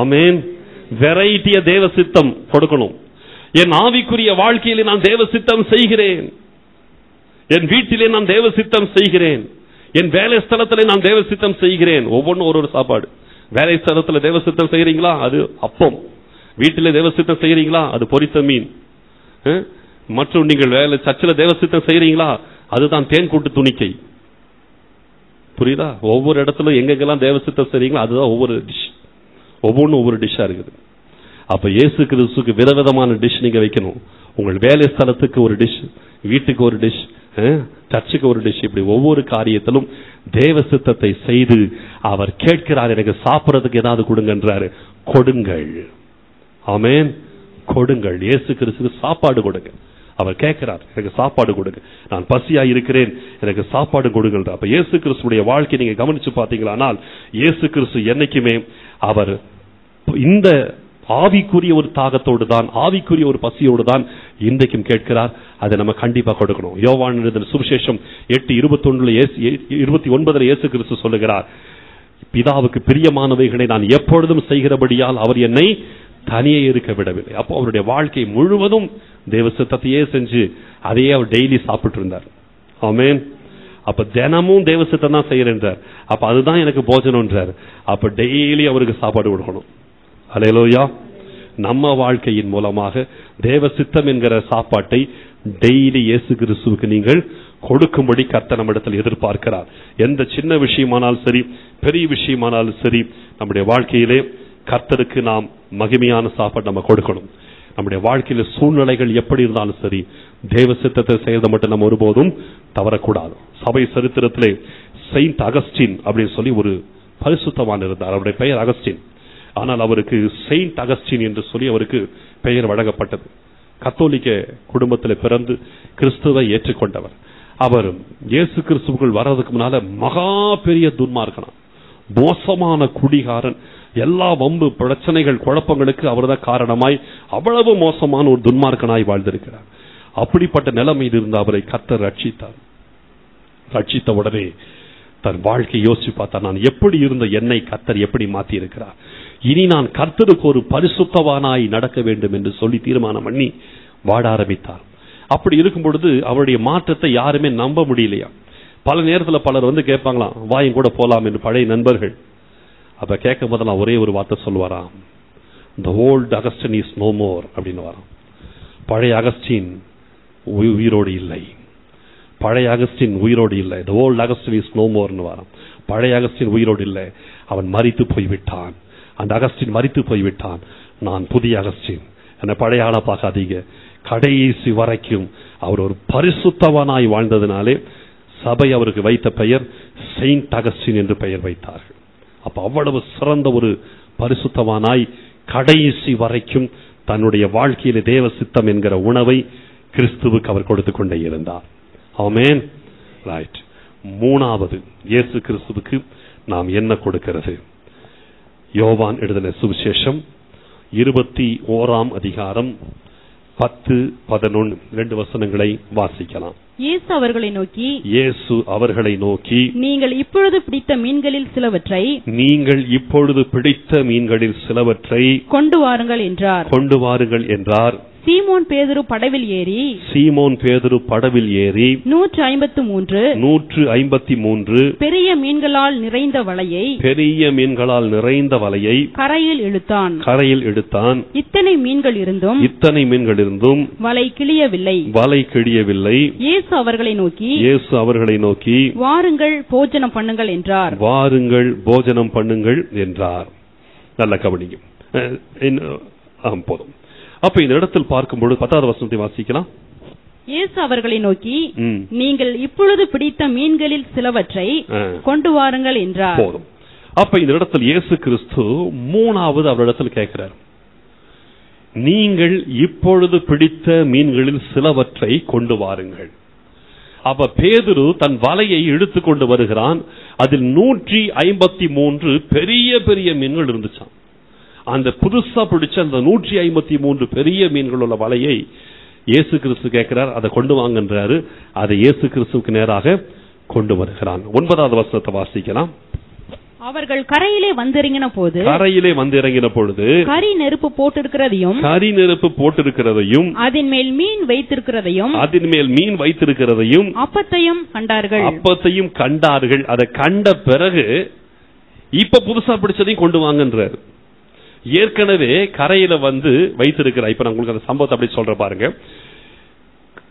ஆமேன். வெரைட்டியா தேவ சித்தம் கொடுக்கணும். என் ஆவிக்குரிய வாழ்க்கையிலே நான் தேவ சித்தம் செய்கிறேன். என் வீட்டிலே நான் தேவ சித்தம் செய்கிறேன். என் வேலை ஸ்தலத்திலே நான் தேவ சித்தம் செய்கிறேன். ஒவ்வொன்றும் ஒரு ஒரு சாப்பாடு. வேலை ஸ்தலத்தில் தேவ சித்தம் செய்கிறீங்களா அது அப்பம். வீட்டில் தேவசித்தம் செய்கிறீங்களா செய்யறீங்களா அது பொரித்த மீன். மற்றும் நீங்கள் வேலை சர்ச்சில் தேவசித்தம் செய்கிறீங்களா செய்யறீங்களா அதுதான் தேன் கூட்டு துணிக்கை. புரியுதா? ஒவ்வொரு இடத்துல எங்கெங்கெல்லாம் தேவசித்தம் செய்கிறீங்களோ செய்றீங்களோ அதுதான் ஒவ்வொரு டிஷ் ஒவ்வொன்றும் ஒவ்வொரு டிஷ்ஷாக இருக்குது. அப்போ இயேசு கிறிஸ்துக்கு விதவிதமான டிஷ் நீங்கள் வைக்கணும். உங்கள் வேலை ஸ்தலத்துக்கு ஒரு டிஷ் வீட்டுக்கு ஒரு டிஷ் சர்ச்சுக்கு ஒரு டிஷ் இப்படி ஒவ்வொரு காரியத்திலும் தேவ சித்தத்தை செய்து அவர் கேட்கிறார் எனக்கு சாப்பிட்றதுக்கு ஏதாவது கொடுங்கன்றாரு. கொடுங்கள். ஆமேன். கொடுங்கள். இயேசு கிறிஸ்துக்கு சாப்பாடு கொடுங்க. அவர் கேட்கிறார் எனக்கு சாப்பாடு கொடுங்க. நான் பசியா இருக்கிறேன். எனக்கு சாப்பாடு கொடுங்கள். அப்ப இயேசு கிறிஸ்துடைய வாழ்க்கை நீங்க கவனிச்சு பாத்தீங்களானால் இயேசு கிறிஸ்து என்னைக்குமே அவர் இந்த ஆவிக்குரிய ஒரு தாகத்தோடு தான் ஆவிக்குரிய ஒரு பசியோடு தான் இன்றைக்கும் கேட்கிறார். அதை நம்ம கண்டிப்பா கொடுக்கணும். யோவான் எழுதின சுவிசேஷம் எட்டு இருபத்தொன்னுல இருபத்தி ஒன்பதுல இயேசு கிறிஸ்து சொல்லுகிறார் பிதாவுக்கு பிரியமானவைகளை நான் எப்பொழுதும் செய்கிறபடியால் அவர் என்னை தனியே இருக்க விடவில்லை. அப்போ அவருடைய வாழ்க்கை முழுவதும் தேவ சித்தத்தையே செஞ்சு அதையே அவர் டெய்லி சாப்பிட்டு இருந்தார். ஆமேன். அப்ப தினமும் தேவ சித்தம் தான் செய்யறேன்றார் அப்ப அதுதான் எனக்கு போஜனம்ன்றார் அப்ப டெய்லி அவருக்கு சாப்பாடு கொடுக்கணும். அலையலோயா நம்ம வாழ்க்கையின் மூலமாக தேவ சித்தம் என்கிற சாப்பாட்டை டெய்லி இயேசு கிறிஸ்துவுக்கு நீங்கள் கொடுக்கும்படி கர்த்த நம்மிடத்தில் எதிர்பார்க்கிறார். எந்த சின்ன விஷயமானாலும் சரி பெரிய விஷயமானாலும் சரி நம்முடைய வாழ்க்கையிலே கர்த்தருக்கு நாம் மகிமையான சாப்பாடு நம்ம கொடுக்கணும். நம்முடைய வாழ்க்கையில சூழ்நிலைகள் எப்படி இருந்தாலும் சரி தேவ சித்தத்தை செய்யறதை மட்டும் நம்ம ஒருபோதும் தவறக்கூடாது. சபை சரித்திரத்திலே செயின்ட் அகஸ்டின் அப்படின்னு சொல்லி ஒரு பரிசுத்தவான் இருந்தார். அவருடைய பெயர் அகஸ்டின். ஆனால் அவருக்கு செயின்ட் அகஸ்டின் என்று சொல்லி அவருக்கு பெயர் வழங்கப்பட்டது. கத்தோலிக்க குடும்பத்தில் பிறந்து கிறிஸ்துவை ஏற்றுக்கொண்டவர். அவர் இயேசு கிறிஸ்துவுக்குள் வர்றதுக்கு முன்னால மகா பெரிய துன்மார்க்கனாம். மோசமான குடிகாரன். எல்லா வம்பு பிரச்சனைகள் குழப்பங்களுக்கு அவர்தான் காரணமாய் அவ்வளவு மோசமான ஒரு துன்மார்க்கனாய் வாழ்ந்திருக்கிறார். அப்படிப்பட்ட நிலைமையில் இருந்த அவரை கத்தர் ரட்சித்தார். ரட்சித்த உடனே தன் வாழ்க்கை யோசிச்சு பார்த்தா நான் எப்படி இருந்த என்னை கர்த்தர் எப்படி மாத்தி இருக்கிறார் இனி நான் கர்த்தருக்கு ஒரு பரிசுத்தவானாய் நடக்க வேண்டும் என்று சொல்லி தீர்மானம் பண்ணி வாட ஆரம்பித்தார். அப்படி இருக்கும் பொழுது அவருடைய மாற்றத்தை யாருமே நம்ப முடியலையா? பல நேரத்துல பலர் வந்து கேட்பாங்களாம் வாயும் கூட போலாம் என்று பழைய நண்பர்கள். அப்ப கேட்கும் போது நான் ஒரே ஒரு வார்த்தை சொல்லுவாராம் the old Augustine is no more அப்படின்னு வரான் பழைய அகஸ்டின் உயிரோடு இல்லை. பழைய அகஸ்டின் உயிரோடு இல்லை. The old Augustine is no மோர்னு வரான் பழைய அகஸ்டின் உயிரோடு இல்லை. அவன் மறித்து போய்விட்டான். அந்த அகஸ்டின் மறித்து போய்விட்டான். நான் புதிய அகஸ்டின் என்னை பழைய ஆளை பார்க்காதீங்க. கடைசி வரைக்கும் அவர் ஒரு பரிசுத்தவனாய் வாழ்ந்ததினாலே சபை அவருக்கு வைத்த பெயர் செயின்ட் அகஸ்டின் என்று பெயர் வைத்தார்கள். அப்ப அவ்வளவு சிறந்த ஒரு பரிசுத்தவானாய் கடைசி வரைக்கும் தன்னுடைய வாழ்க்கையில தேவ சித்தம் என்கிற உணவை கிறிஸ்துவுக்கு அவர் கொடுத்து கொண்டே இருந்தார். ஆமென். ரைட் மூணாவது இயேசு கிறிஸ்துவுக்கு நாம் என்ன கொடுக்கிறது? யோவான் எழுதின சுவிசேஷம் இருபத்தி ஓராம் அதிகாரம் பத்து பதினொன்று ரெண்டு வசனங்களை வாசிக்கலாம். இயேசு அவர்களை நோக்கி இயேசு அவர்களை நோக்கி நீங்கள் இப்பொழுது பிடித்த மீன்களில் சிலவற்றை நீங்கள் இப்பொழுது பிடித்த மீன்களில் சிலவற்றை கொண்டு வாருங்கள் என்றார். கொண்டு வாருங்கள் என்றார். சீமோன் பேதுரு படவில் ஏறி சீமோன் பேதுரு படவில் ஏறி நூற்று ஐம்பத்து மூன்று நூற்று ஐம்பத்தி மூன்று பெரிய மீன்களால் நிறைந்த வலையை பெரிய மீன்களால் நிறைந்த வலையை கரையில் இழுத்தான். கரையில் எடுத்தான். இத்தனை மீன்கள் இருந்தும் இத்தனை மீன்கள் இருந்தும் வலை கிளியவில்லை வலை கிழியவில்லை. இயேசு அவர்களை நோக்கி இயேசு அவர்களை நோக்கி வாருங்கள் போஜனம் பண்ணுங்கள் என்றார். வாருங்கள் போஜனம் பண்ணுங்கள் என்றார். நல்ல ஆம், போதும். அப்ப இந்த இடத்தில் பார்க்கும்பொழுது பத்தாவது வசனத்தை வாசிக்கலாம். இயேசு அவர்களை நோக்கி. நீங்கள் இப்பொழுது பிடித்த மீன்களில் சிலவற்றை கொண்டு வாருங்கள் என்றார். போதும். அப்ப இந்த இடத்தில் இயேசு கிறிஸ்து மூணாவது அவரிடத்தில் கேட்கிறார். நீங்கள் இப்பொழுது பிடித்த மீன்களில் சிலவற்றை கொண்டு வாருங்கள். அப்ப பேதுரு தன் வலையை இழுத்து கொண்டு வருகிறான். அதில் நூற்றி ஐம்பத்தி மூன்று பெரிய பெரிய மீன்கள் இருந்துச்சாம். அந்த புதுசா பிடிச்ச அந்த நூற்றி ஐம்பத்தி மூன்று பெரிய மீன்கள் உள்ள வலையை இயேசு கிறிஸ்து கேட்கிறார். அதை கொண்டு வாங்கன்றாரு. அதை இயேசு கிறிஸ்துவுக்கு நேராக கொண்டு வருகிறான். ஒன்பதாவது வசனத்தை வாசிக்கலாம். அவர்கள் கரையிலே வந்திறங்கின போது கரையிலே வந்து இறங்கின பொழுது கரி நெருப்பு போட்டிருக்கிறதையும் கரி நெருப்பு போட்டிருக்கிறதையும் அதன் மேல் மீன் வைத்திருக்கிறதையும் அதன் மேல் மீன் வைத்திருக்கிறதையும் அப்பத்தையும் கண்டார்கள். அப்பத்தையும் கண்டார்கள். அதை கண்ட பிறகு இப்ப புதுசா பிடிச்சதையும் கொண்டு வாங்கன்றார். ஏற்கனவே கரையில வந்து வைத்திருக்கிறார். இப்ப நான் உங்களுக்கு அந்த சம்பவத்தை அப்படி சொல்ற பாருங்க.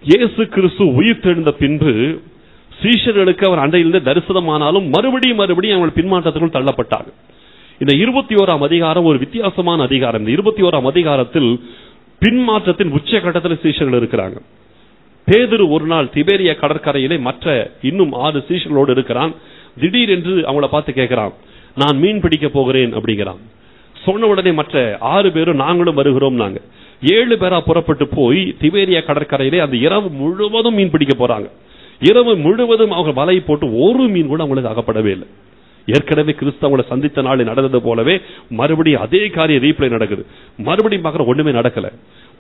இயேசு கிறிஸ்து உயிர் தெழுந்த பின்பு சீஷர்களுக்கு அவர் அண்டையிலிருந்து தரிசனமானாலும் மறுபடியும் மறுபடியும் அவங்க பின்மாற்றத்துக்குள் தள்ளப்பட்டாங்க. இந்த இருபத்தி ஓராம் அதிகாரம் ஒரு வித்தியாசமான அதிகாரம். இந்த இருபத்தி ஓராம் அதிகாரத்தில் பின்மாற்றத்தின் உச்சகட்டத்தில் சீஷர்கள் இருக்கிறாங்க. பேதுரு ஒரு நாள் திபேரிய கடற்கரையிலே மற்ற இன்னும் ஆறு சீஷர்களோடு இருக்கிறான். திடீரென்று அவங்கள பார்த்து கேட்கிறான் நான் மீன் பிடிக்க போகிறேன் அப்படிங்கிறான். சொன்ன உடனே மற்ற ஆறு பேரும் நாங்களும் வருகிறோம் நாங்க. ஏழு பேரா புறப்பட்டு போய் திவேரியா கடற்கரையிலே அந்த இரவு முழுவதும் மீன் பிடிக்க போறாங்க. இரவு முழுவதும் அவங்க வலை போட்டு ஒரு மீன் கூட அவங்களுக்கு அகப்படவே இல்லை. ஏற்கனவே கிறிஸ்தவங்களை சந்தித்த நாள் நடந்தது போலவே மறுபடியும் அதே காரியம் ரீப்ளை நடக்குது. மறுபடியும் பார்க்குற ஒண்ணுமே நடக்கல.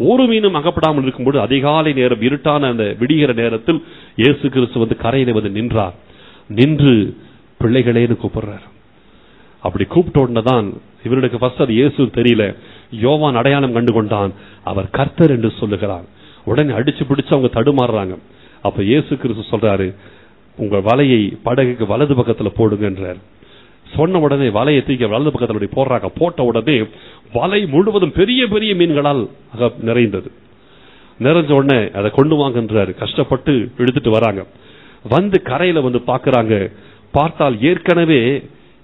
ஒரு மீனும் அகப்படாமல் இருக்கும்போது அதிகாலை நேரம் இருட்டான அந்த விடிகிற நேரத்தில் இயேசு கிறிஸ்து வந்து கரையில வந்து நின்றார். நின்று பிள்ளைகளேன்னு கூப்பிடுறார். அப்படி கூப்பிட்ட உடனே தான் இவர்களுக்கு ஃபர்ஸ்ட் அது இயேசு தெரியல. யோவான் அடையாளம் கண்டு கொண்டான் அவர் கர்த்தர் என்று சொல்லுகிறார் உடனே அடிச்சு பிடிச்சு அவங்க தடுமாறுறாங்க. அப்ப இயேசு கிறிஸ்து சொல்றாரு உங்க வலையை படகுக்கு வலது பக்கத்துல போடுங்கன்றார் சொன்ன உடனே வலையை தூக்கி வலது பக்கத்துல அப்படி போடுறாங்க. போட்ட உடனே வலை முழுவதும் பெரிய பெரிய மீன்களால் அக நிறைந்தது. நிறைஞ்ச உடனே அதை கொண்டு வாங்கன்றாரு கஷ்டப்பட்டு எடுத்துட்டு வராங்க. வந்து கரையில வந்து பாக்குறாங்க. பார்த்தால் ஏற்கனவே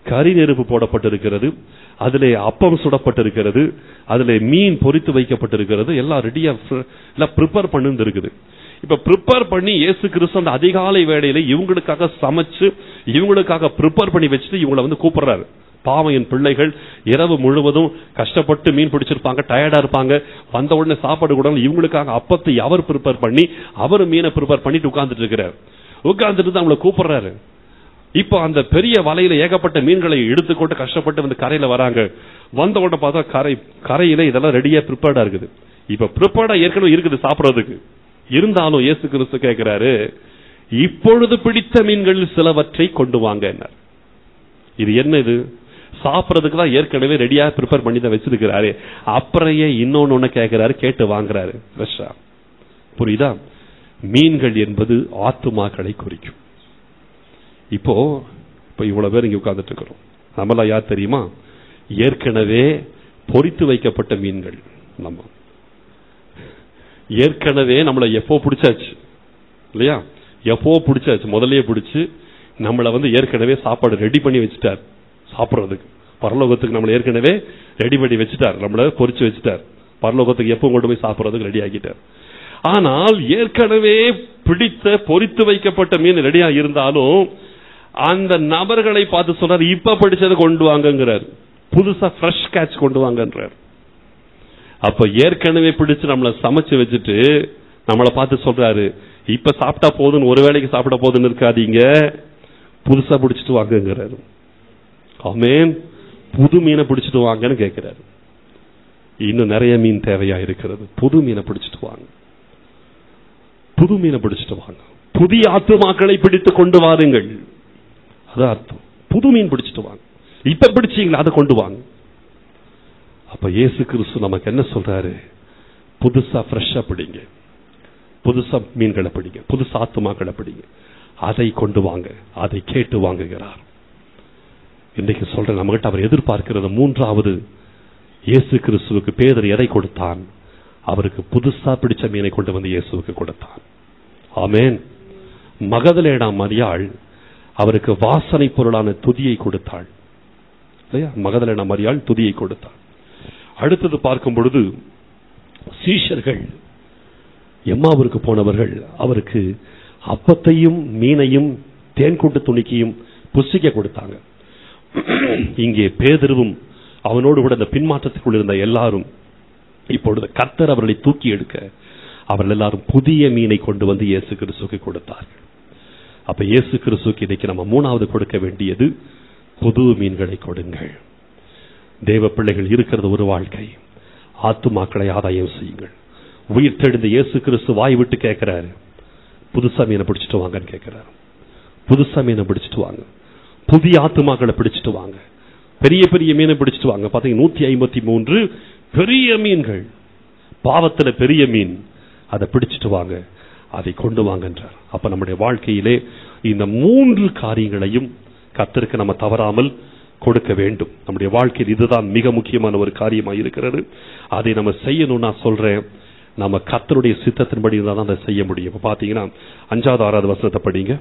கறி நெருப்பு போடப்பட்டிருக்கிறது. அதிலே அப்பம் சுடப்பட்டிருக்கிறது அதிலே மீன் பொரித்து வைக்கப்பட்டிருக்கிறது எல்லாம் ரெடியா எல்லாம் ப்ரிப்பேர் பண்ணி இருக்குது இப்ப ப்ரிப்பேர் பண்ணி இயேசு கிறிஸ்து அந்த அதிகாலை வேளையில இவங்களுக்காக சமைச்சு இவங்களுக்காக ப்ரிப்பேர் பண்ணி வச்சுட்டு இவங்களை வந்து கூப்பிடுறாரு. பாவையின் பிள்ளைகள் இரவு முழுவதும் கஷ்டப்பட்டு மீன் பிடிச்சிருப்பாங்க டயர்டா இருப்பாங்க. வந்த உடனே சாப்பாடு கூட இவங்களுக்காக அப்பத்தை அவர் ப்ரிப்பேர் பண்ணி அவர் மீனை ப்ரிப்பேர் பண்ணிட்டு உட்கார்ந்துட்டு இருக்கிறார். உட்கார்ந்துட்டு தான் அவங்கள கூப்பிடுறாரு. இப்போ அந்த பெரிய வலையில ஏகப்பட்ட மீன்களை எடுத்துக்கொண்டு கஷ்டப்பட்டு வந்து கரையில வராங்க. வந்த உடனே பார்த்தா கரை கரையில இதெல்லாம் ரெடியா ப்ரிப்பேர்டா இருக்குது. இப்ப ப்ரிப்பேர்டா ஏற்கனவே இருக்குது சாப்பிடறதுக்கு. இருந்தாலும் இயேசு கிறிஸ்து கேட்கிறாரு இப்பொழுது பிடித்த மீன்களில் சிலவற்றை கொண்டு வாங்க என்ன இது என்ன இது? சாப்பிட்றதுக்கு தான் ஏற்கனவே ரெடியா ப்ரிப்பேர் பண்ணி தான் வச்சிருக்கிறாரு. அப்புறம் இன்னொன்னு ஒண்ணு கேட்கிறாரு கேட்டு வாங்குறாரு. ஃப்ரெஷ்ஷா புரியுதா? மீன்கள் என்பது ஆத்துமாக்களை குறிக்கும். இப்போ இப்போ இவ்வளவு பேர் இங்க உட்கார்ந்துட்டு இருக்கிறோம் நம்மளாம் யார் தெரியுமா? ஏற்கனவே பொறித்து வைக்கப்பட்ட மீன்கள் நம்ம. ஏற்கனவே நம்மளை எப்போ பிடிச்சாச்சு? இல்லையா? எப்போ பிடிச்சாச்சு? முதல்லயே பிடிச்சு நம்மளை வந்து ஏற்கனவே சாப்பாடு ரெடி பண்ணி வச்சுட்டார். சாப்பிட்றதுக்கு. பரலோகத்துக்கு நம்மளை ஏற்கனவே ரெடி பண்ணி வச்சுட்டார். நம்மள பொறிச்சு வச்சுட்டார். பரலோகத்துக்கு எப்போ கொண்டு போய் சாப்பிட்றதுக்கு ரெடி ஆக்கிட்டார். ஆனால் ஏற்கனவே பிடித்த பொரித்து வைக்கப்பட்ட மீன் ரெடியா இருந்தாலும் அந்த நபர்களை பார்த்து சொல்றாரு இப்ப பிடிச்சதை கொண்டு வாங்கங்கிறார். புதுசா ஃப்ரெஷ் கேட்ச் கொண்டு வாங்கன்றார். அப்ப ஏற்கனவே பிடிச்சு நம்மளை சமைச்சு வச்சுட்டு நம்மளை பார்த்து சொல்றாரு இப்ப சாப்பிட்டா போதுன்னு ஒரு வேளைக்கு சாப்பிட போதுன்னு இருக்காதீங்க. புதுசா பிடிச்சிட்டு வாங்கங்கிறாரு. ஆமேன். புது மீனை பிடிச்சிட்டு வாங்கன்னு கேட்கிறாரு இன்னும் நிறைய மீன் தேவையா இருக்கிறது. புது மீனை பிடிச்சிட்டு வாங்க. புது மீனை பிடிச்சிட்டு வாங்க. புதிய ஆத்துமாக்களை பிடித்து கொண்டு வாருங்கள். அதான் அர்த்தம். புது மீன் பிடிச்சிட்டு வாங்க. இப்ப பிடிச்சீங்களா அதை கொண்டு வாங்க. அப்ப இயேசு கிறிஸ்து நமக்கு என்ன சொல்றாரு? புதுசா ஃப்ரெஷ்ஷா பிடிங்க. புதுசா மீன்களை பிடிங்க. புதுசா ஆத்துமாக்களை பிடிங்க. அதை கொண்டு வாங்க. அதை கேட்டு வாங்குகிறார். இன்னைக்கு சொல்றேன் நம்மகிட்ட அவர் எதிர்பார்க்கிறது மூன்றாவது இயேசு கிறிஸ்துவுக்கு பேதர் எதை கொடுத்தான்? அவருக்கு புதுசா பிடிச்ச மீனை கொண்டு வந்து இயேசுவுக்கு கொடுத்தான். ஆமேன். மகதலேடா மரியாள் அவருக்கு வாசனை பொருளான துதியை கொடுத்தாள். இல்லையா? மகதலன மரியாள் துதியை கொடுத்தாள். அடுத்தது பார்க்கும் பொழுது சீஷர்கள் எம்மாவிற்கு போனவர்கள் அவருக்கு அப்பத்தையும் மீனையும் தேன்கூட்டு துணிக்கையும் புசிக்க கொடுத்தாங்க. இங்கே பேதருவும் அவனோடு கூட இந்த பின்மாற்றத்துக்குள் இருந்த எல்லாரும் இப்பொழுது கர்த்தர் அவர்களை தூக்கி எடுக்க அவர்கள் எல்லாரும் புதிய மீனை கொண்டு வந்து இயேசு கிறிஸ்துக்கு கொடுத்தார்கள். அப்ப இயேசு கிறிஸ்துக்கு இன்னைக்கு நம்ம மூணாவது கொடுக்க வேண்டியது புது மீன்களை கொடுங்கள். தேவ பிள்ளைகள் இருக்கிறது ஒரு வாழ்க்கை. ஆத்துமாக்களை ஆதாயம் செய்யுங்கள். உயிர் தெழுந்த இயேசு கிறிஸ்து வாய் விட்டு கேட்கிறாரு. புதுசா மீனை பிடிச்சிட்டு வாங்கன்னு கேட்கிறாரு. புதுசா மீனை பிடிச்சிட்டு வாங்க. புதிய ஆத்துமாக்களை பிடிச்சிட்டு வாங்க. பெரிய பெரிய மீனை பிடிச்சிட்டு வாங்க. பாத்தீங்க நூத்தி ஐம்பத்தி மூன்று பெரிய மீன்கள். பாவத்துல பெரிய மீன். அதை பிடிச்சிட்டு வாங்க. அதை கொண்டு வாங்கன்றார். அப்ப நம்முடைய வாழ்க்கையிலே இந்த மூன்று காரியங்களையும் கர்த்தருக்கு நம்ம தவறாமல் கொடுக்க வேண்டும். நம்முடைய வாழ்க்கையில் இதுதான் மிக முக்கியமான ஒரு காரியமா இருக்கிறது. அதை நம்ம செய்யணும் நான் சொல்றேன். நம்ம கர்த்தருடைய சித்தத்தின்படி இருந்தால் தான் அதை செய்ய முடியும். இப்ப பாத்தீங்கன்னா அஞ்சாவது ஆறாவது வசனத்தை படிங்க.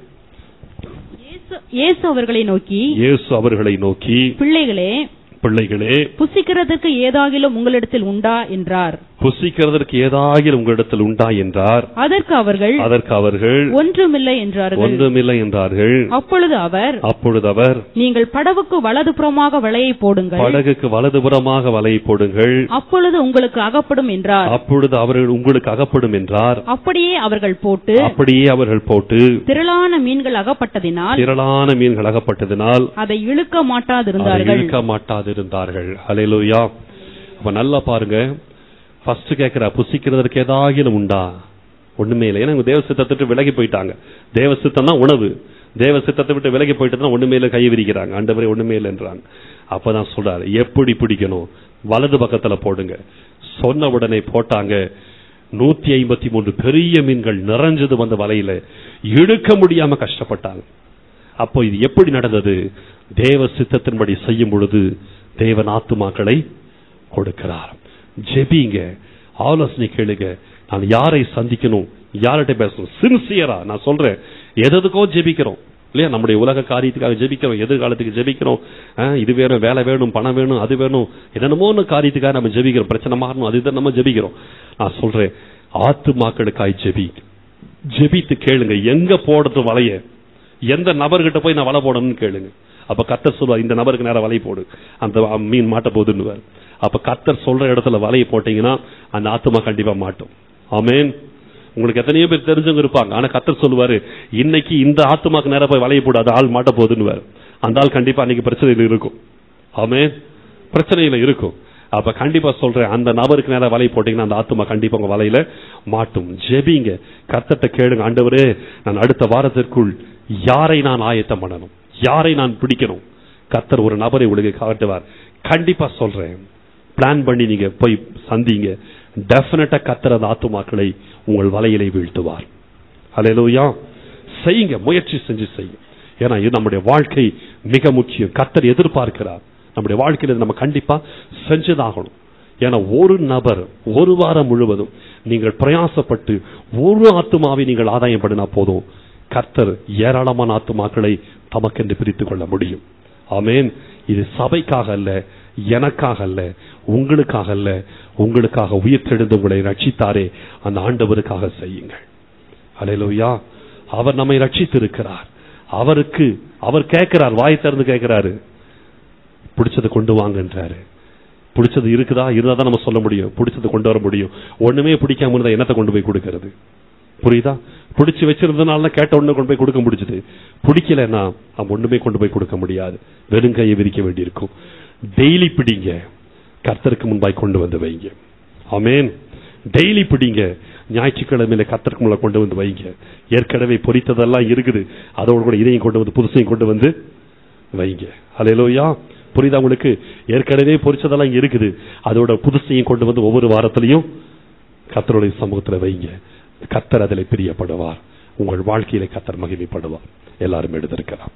இயேசு- இயேசு அவர்களை நோக்கி இயேசு அவர்களை நோக்கி பிள்ளைகளே பிள்ளைகளே புசிக்கிறதற்கு ஏதாகிலும் உங்களிடத்தில் உண்டா என்றார். புசிக்கிறதற்கு ஏதாகிலும் உங்களிடத்தில் உண்டா என்றார். அதற்கு அவர்கள் அதற்கு அவர்கள் ஒன்றுமில்லை என்றார்கள். ஒன்றுமில்லை என்றார்கள். அப்பொழுது அவர் அப்பொழுது அவர் நீங்கள் படவுக்கு வலதுபுறமாக வலையை போடுங்கள். படகுக்கு வலதுபுறமாக வலை போடுங்கள். அப்பொழுது உங்களுக்கு அகப்படும் என்றார். அப்பொழுது அவர்கள் உங்களுக்கு அகப்படும் என்றார். அப்படியே அவர்கள் போட்டு அப்படியே அவர்கள் போட்டு திரளான மீன்கள் அகப்பட்டதினால் திரளான மீன்கள் அகப்பட்டதினால் அதை இழுக்க மாட்டாதிருந்தார்கள். இழுக்க வந்திருந்தார்கள் ஹalleluya அப்ப நல்லா பாருங்க. ஃபர்ஸ்ட் கேக்குறா புசிக்கிறதற்கு ஏதாகிலும் உண்டா? ஒண்ணுமே இல்லை. ஏன்னா தேவ சித்தத்தை விட்டு விலகி போயிட்டாங்க. தேவ சித்தம் தான் உணவு. தேவ சித்தத்தை விட்டு விலகி போயிட்டு ஒண்ணுமே இல்லை கை விரிக்கிறாங்க. ஆண்டவரே ஒண்ணுமே இல்லைன்றாங்க அப்பதான் சொல்றாரு எப்படி பிடிக்கணும்? வலது பக்கத்துல போடுங்க. சொன்ன உடனே போட்டாங்க. நூத்தி ஐம்பத்தி மூன்று பெரிய மீன்கள் நிறைஞ்சது வந்த வலையில. இழுக்க முடியாம கஷ்டப்பட்டாங்க. அப்போ இது எப்படி நடந்தது? தேவ சித்தத்தின்படி செய்யும் பொழுது தேவன் ஆத்துமாக்களை கொடுக்கிறார். ஜெபிங்க. ஆலோசனை கேளுங்க. நான் யாரை சந்திக்கணும்? யார்கிட்ட பேசணும்? சின்சியரா நான் சொல்றேன். எதுக்கோ ஜெபிக்கிறோம். இல்லையா? நம்முடைய உலக காரியத்துக்காக ஜெபிக்கிறோம். எதிர்காலத்துக்கு ஜெபிக்கிறோம். இது வேணும் வேலை வேணும் பணம் வேணும் அது வேணும். என்னென்னமோன்னு காரியத்துக்காக நம்ம ஜெபிக்கிறோம். பிரச்சனை மாறணும் அதுதான் நம்ம ஜெபிக்கிறோம். நான் சொல்றேன் ஆத்துமாக்களுக்காய் ஜெபி. ஜெபித்து கேளுங்க. எங்க போடுறது வலைய? எந்த நபர்கிட்ட போய் நான் வலை போடணும்னு கேளுங்க. அப்போ கத்தர் சொல்லுவார் இந்த நபருக்கு நேரம் வலை போடு. அந்த மீன் மாட்ட போகுதுன்னு அப்போ கத்தர் சொல்ற இடத்துல வலையை போட்டீங்கன்னா அந்த ஆத்மா கண்டிப்பா மாட்டும். ஆமேன். உங்களுக்கு எத்தனையோ பேர் தெரிஞ்சவங்க இருப்பாங்க. ஆனா கத்தர் சொல்லுவாரு இன்னைக்கு இந்த ஆத்மாக்கு நேரம் போய் வலையை போடு அது ஆள் மாட்ட போகுதுன்னு அந்த ஆள் கண்டிப்பா அன்னைக்கு பிரச்சனையில் இருக்கும். ஆமென். பிரச்சனையில இருக்கும். அப்ப கண்டிப்பா சொல்றேன் அந்த நபருக்கு நேரம் வலை போட்டீங்கன்னா அந்த ஆத்துமா கண்டிப்பா உங்க வலையில மாட்டும். ஜெபிங்க. கத்தட்ட கேளுங்க ஆண்டவரே நான் அடுத்த வாரத்திற்குள் யாரை நான் ஆயத்தம் பண்ணணும்? யாரை நான் பிடிக்கணும்? கத்தர் ஒரு நபரை உங்களுக்கு காட்டுவார். கண்டிப்பா சொல்றேன். பிளான் பண்ணி நீங்க போய் சந்திங்க. டெஃபினட்டா கர்த்தர் அந்த ஆத்துமாக்களை உங்கள் வலையிலே வீழ்த்துவார். அலையலூயா செய்யுங்க. முயற்சி செஞ்சு செய்யுங்க. ஏன்னா இது நம்முடைய வாழ்க்கை மிக முக்கியம். கர்த்தர் எதிர்பார்க்கிறார். நம்முடைய வாழ்க்கையில் நம்ம கண்டிப்பா செஞ்சுதாகணும். ஏன்னா ஒரு நபர் ஒரு வாரம் முழுவதும் நீங்கள் பிரயாசப்பட்டு ஒரு ஆத்துமாவை நீங்கள் ஆதாயம் பண்ணினா போதும். கர்த்தர் ஏராளமான ஆத்துமாக்களை தமக்கென்று பிரித்து கொள்ள முடியும். ஆமேன். இது சபைக்காக அல்ல எனக்காக அல்ல உங்களுக்காக அல்ல. உங்களுக்காக உயிர் தெழுந்து உங்களை ரட்சித்தாரே. அந்த ஆண்டவருக்காக செய்யுங்கள். அலையலோயா அவர் நம்மை ரட்சித்திருக்கிறார். அவருக்கு அவர் கேட்கிறார் வாய் திறந்து கேட்கிறாரு. பிடிச்சதை கொண்டு வாங்கன்றாரு. பிடிச்சது இருக்குதா? இருந்தா தான் நம்ம சொல்ல முடியும். பிடிச்சது கொண்டு வர முடியும். ஒண்ணுமே பிடிக்காம இருந்தா என்னத்தை கொண்டு போய் கொடுக்கிறது? புரியுதா? பிடிச்சு வச்சிருந்தனால கேட்ட ஒண்ணு கொண்டு போய் கொடுக்க முடிஞ்சது. பிடிக்கலன்னா நம்ம ஒண்ணுமே கொண்டு போய் கொடுக்க முடியாது. வெறும் கையை விரிக்க வேண்டியிருக்கும். டெய்லி பிடிங்க. கர்த்தருக்கு முன்பாய் கொண்டு வந்து வைங்க. ஆமேன். டெய்லி பிடிங்க. ஞாயிற்றுக்கிழமையில கத்தருக்கு முன்பாய் கொண்டு வந்து வைங்க. ஏற்கனவே பொரித்ததெல்லாம் இருக்குது. அதோட கூட இதையும் கொண்டு வந்து புதுசையும் கொண்டு வந்து வைங்க. அலையலோயா புரியுதா உங்களுக்கு? ஏற்கனவே பொறிச்சதெல்லாம் இருக்குது. அதோட புதுசையும் கொண்டு வந்து ஒவ்வொரு வாரத்திலையும் கர்த்தருடைய சமூகத்தில் வைங்க. கத்தர் அதில் பிரியப்படுவார். உங்கள் வாழ்க்கையில கத்தர் மகிமைப்படுவார். எல்லாரும் எழுதியிருக்கலாம்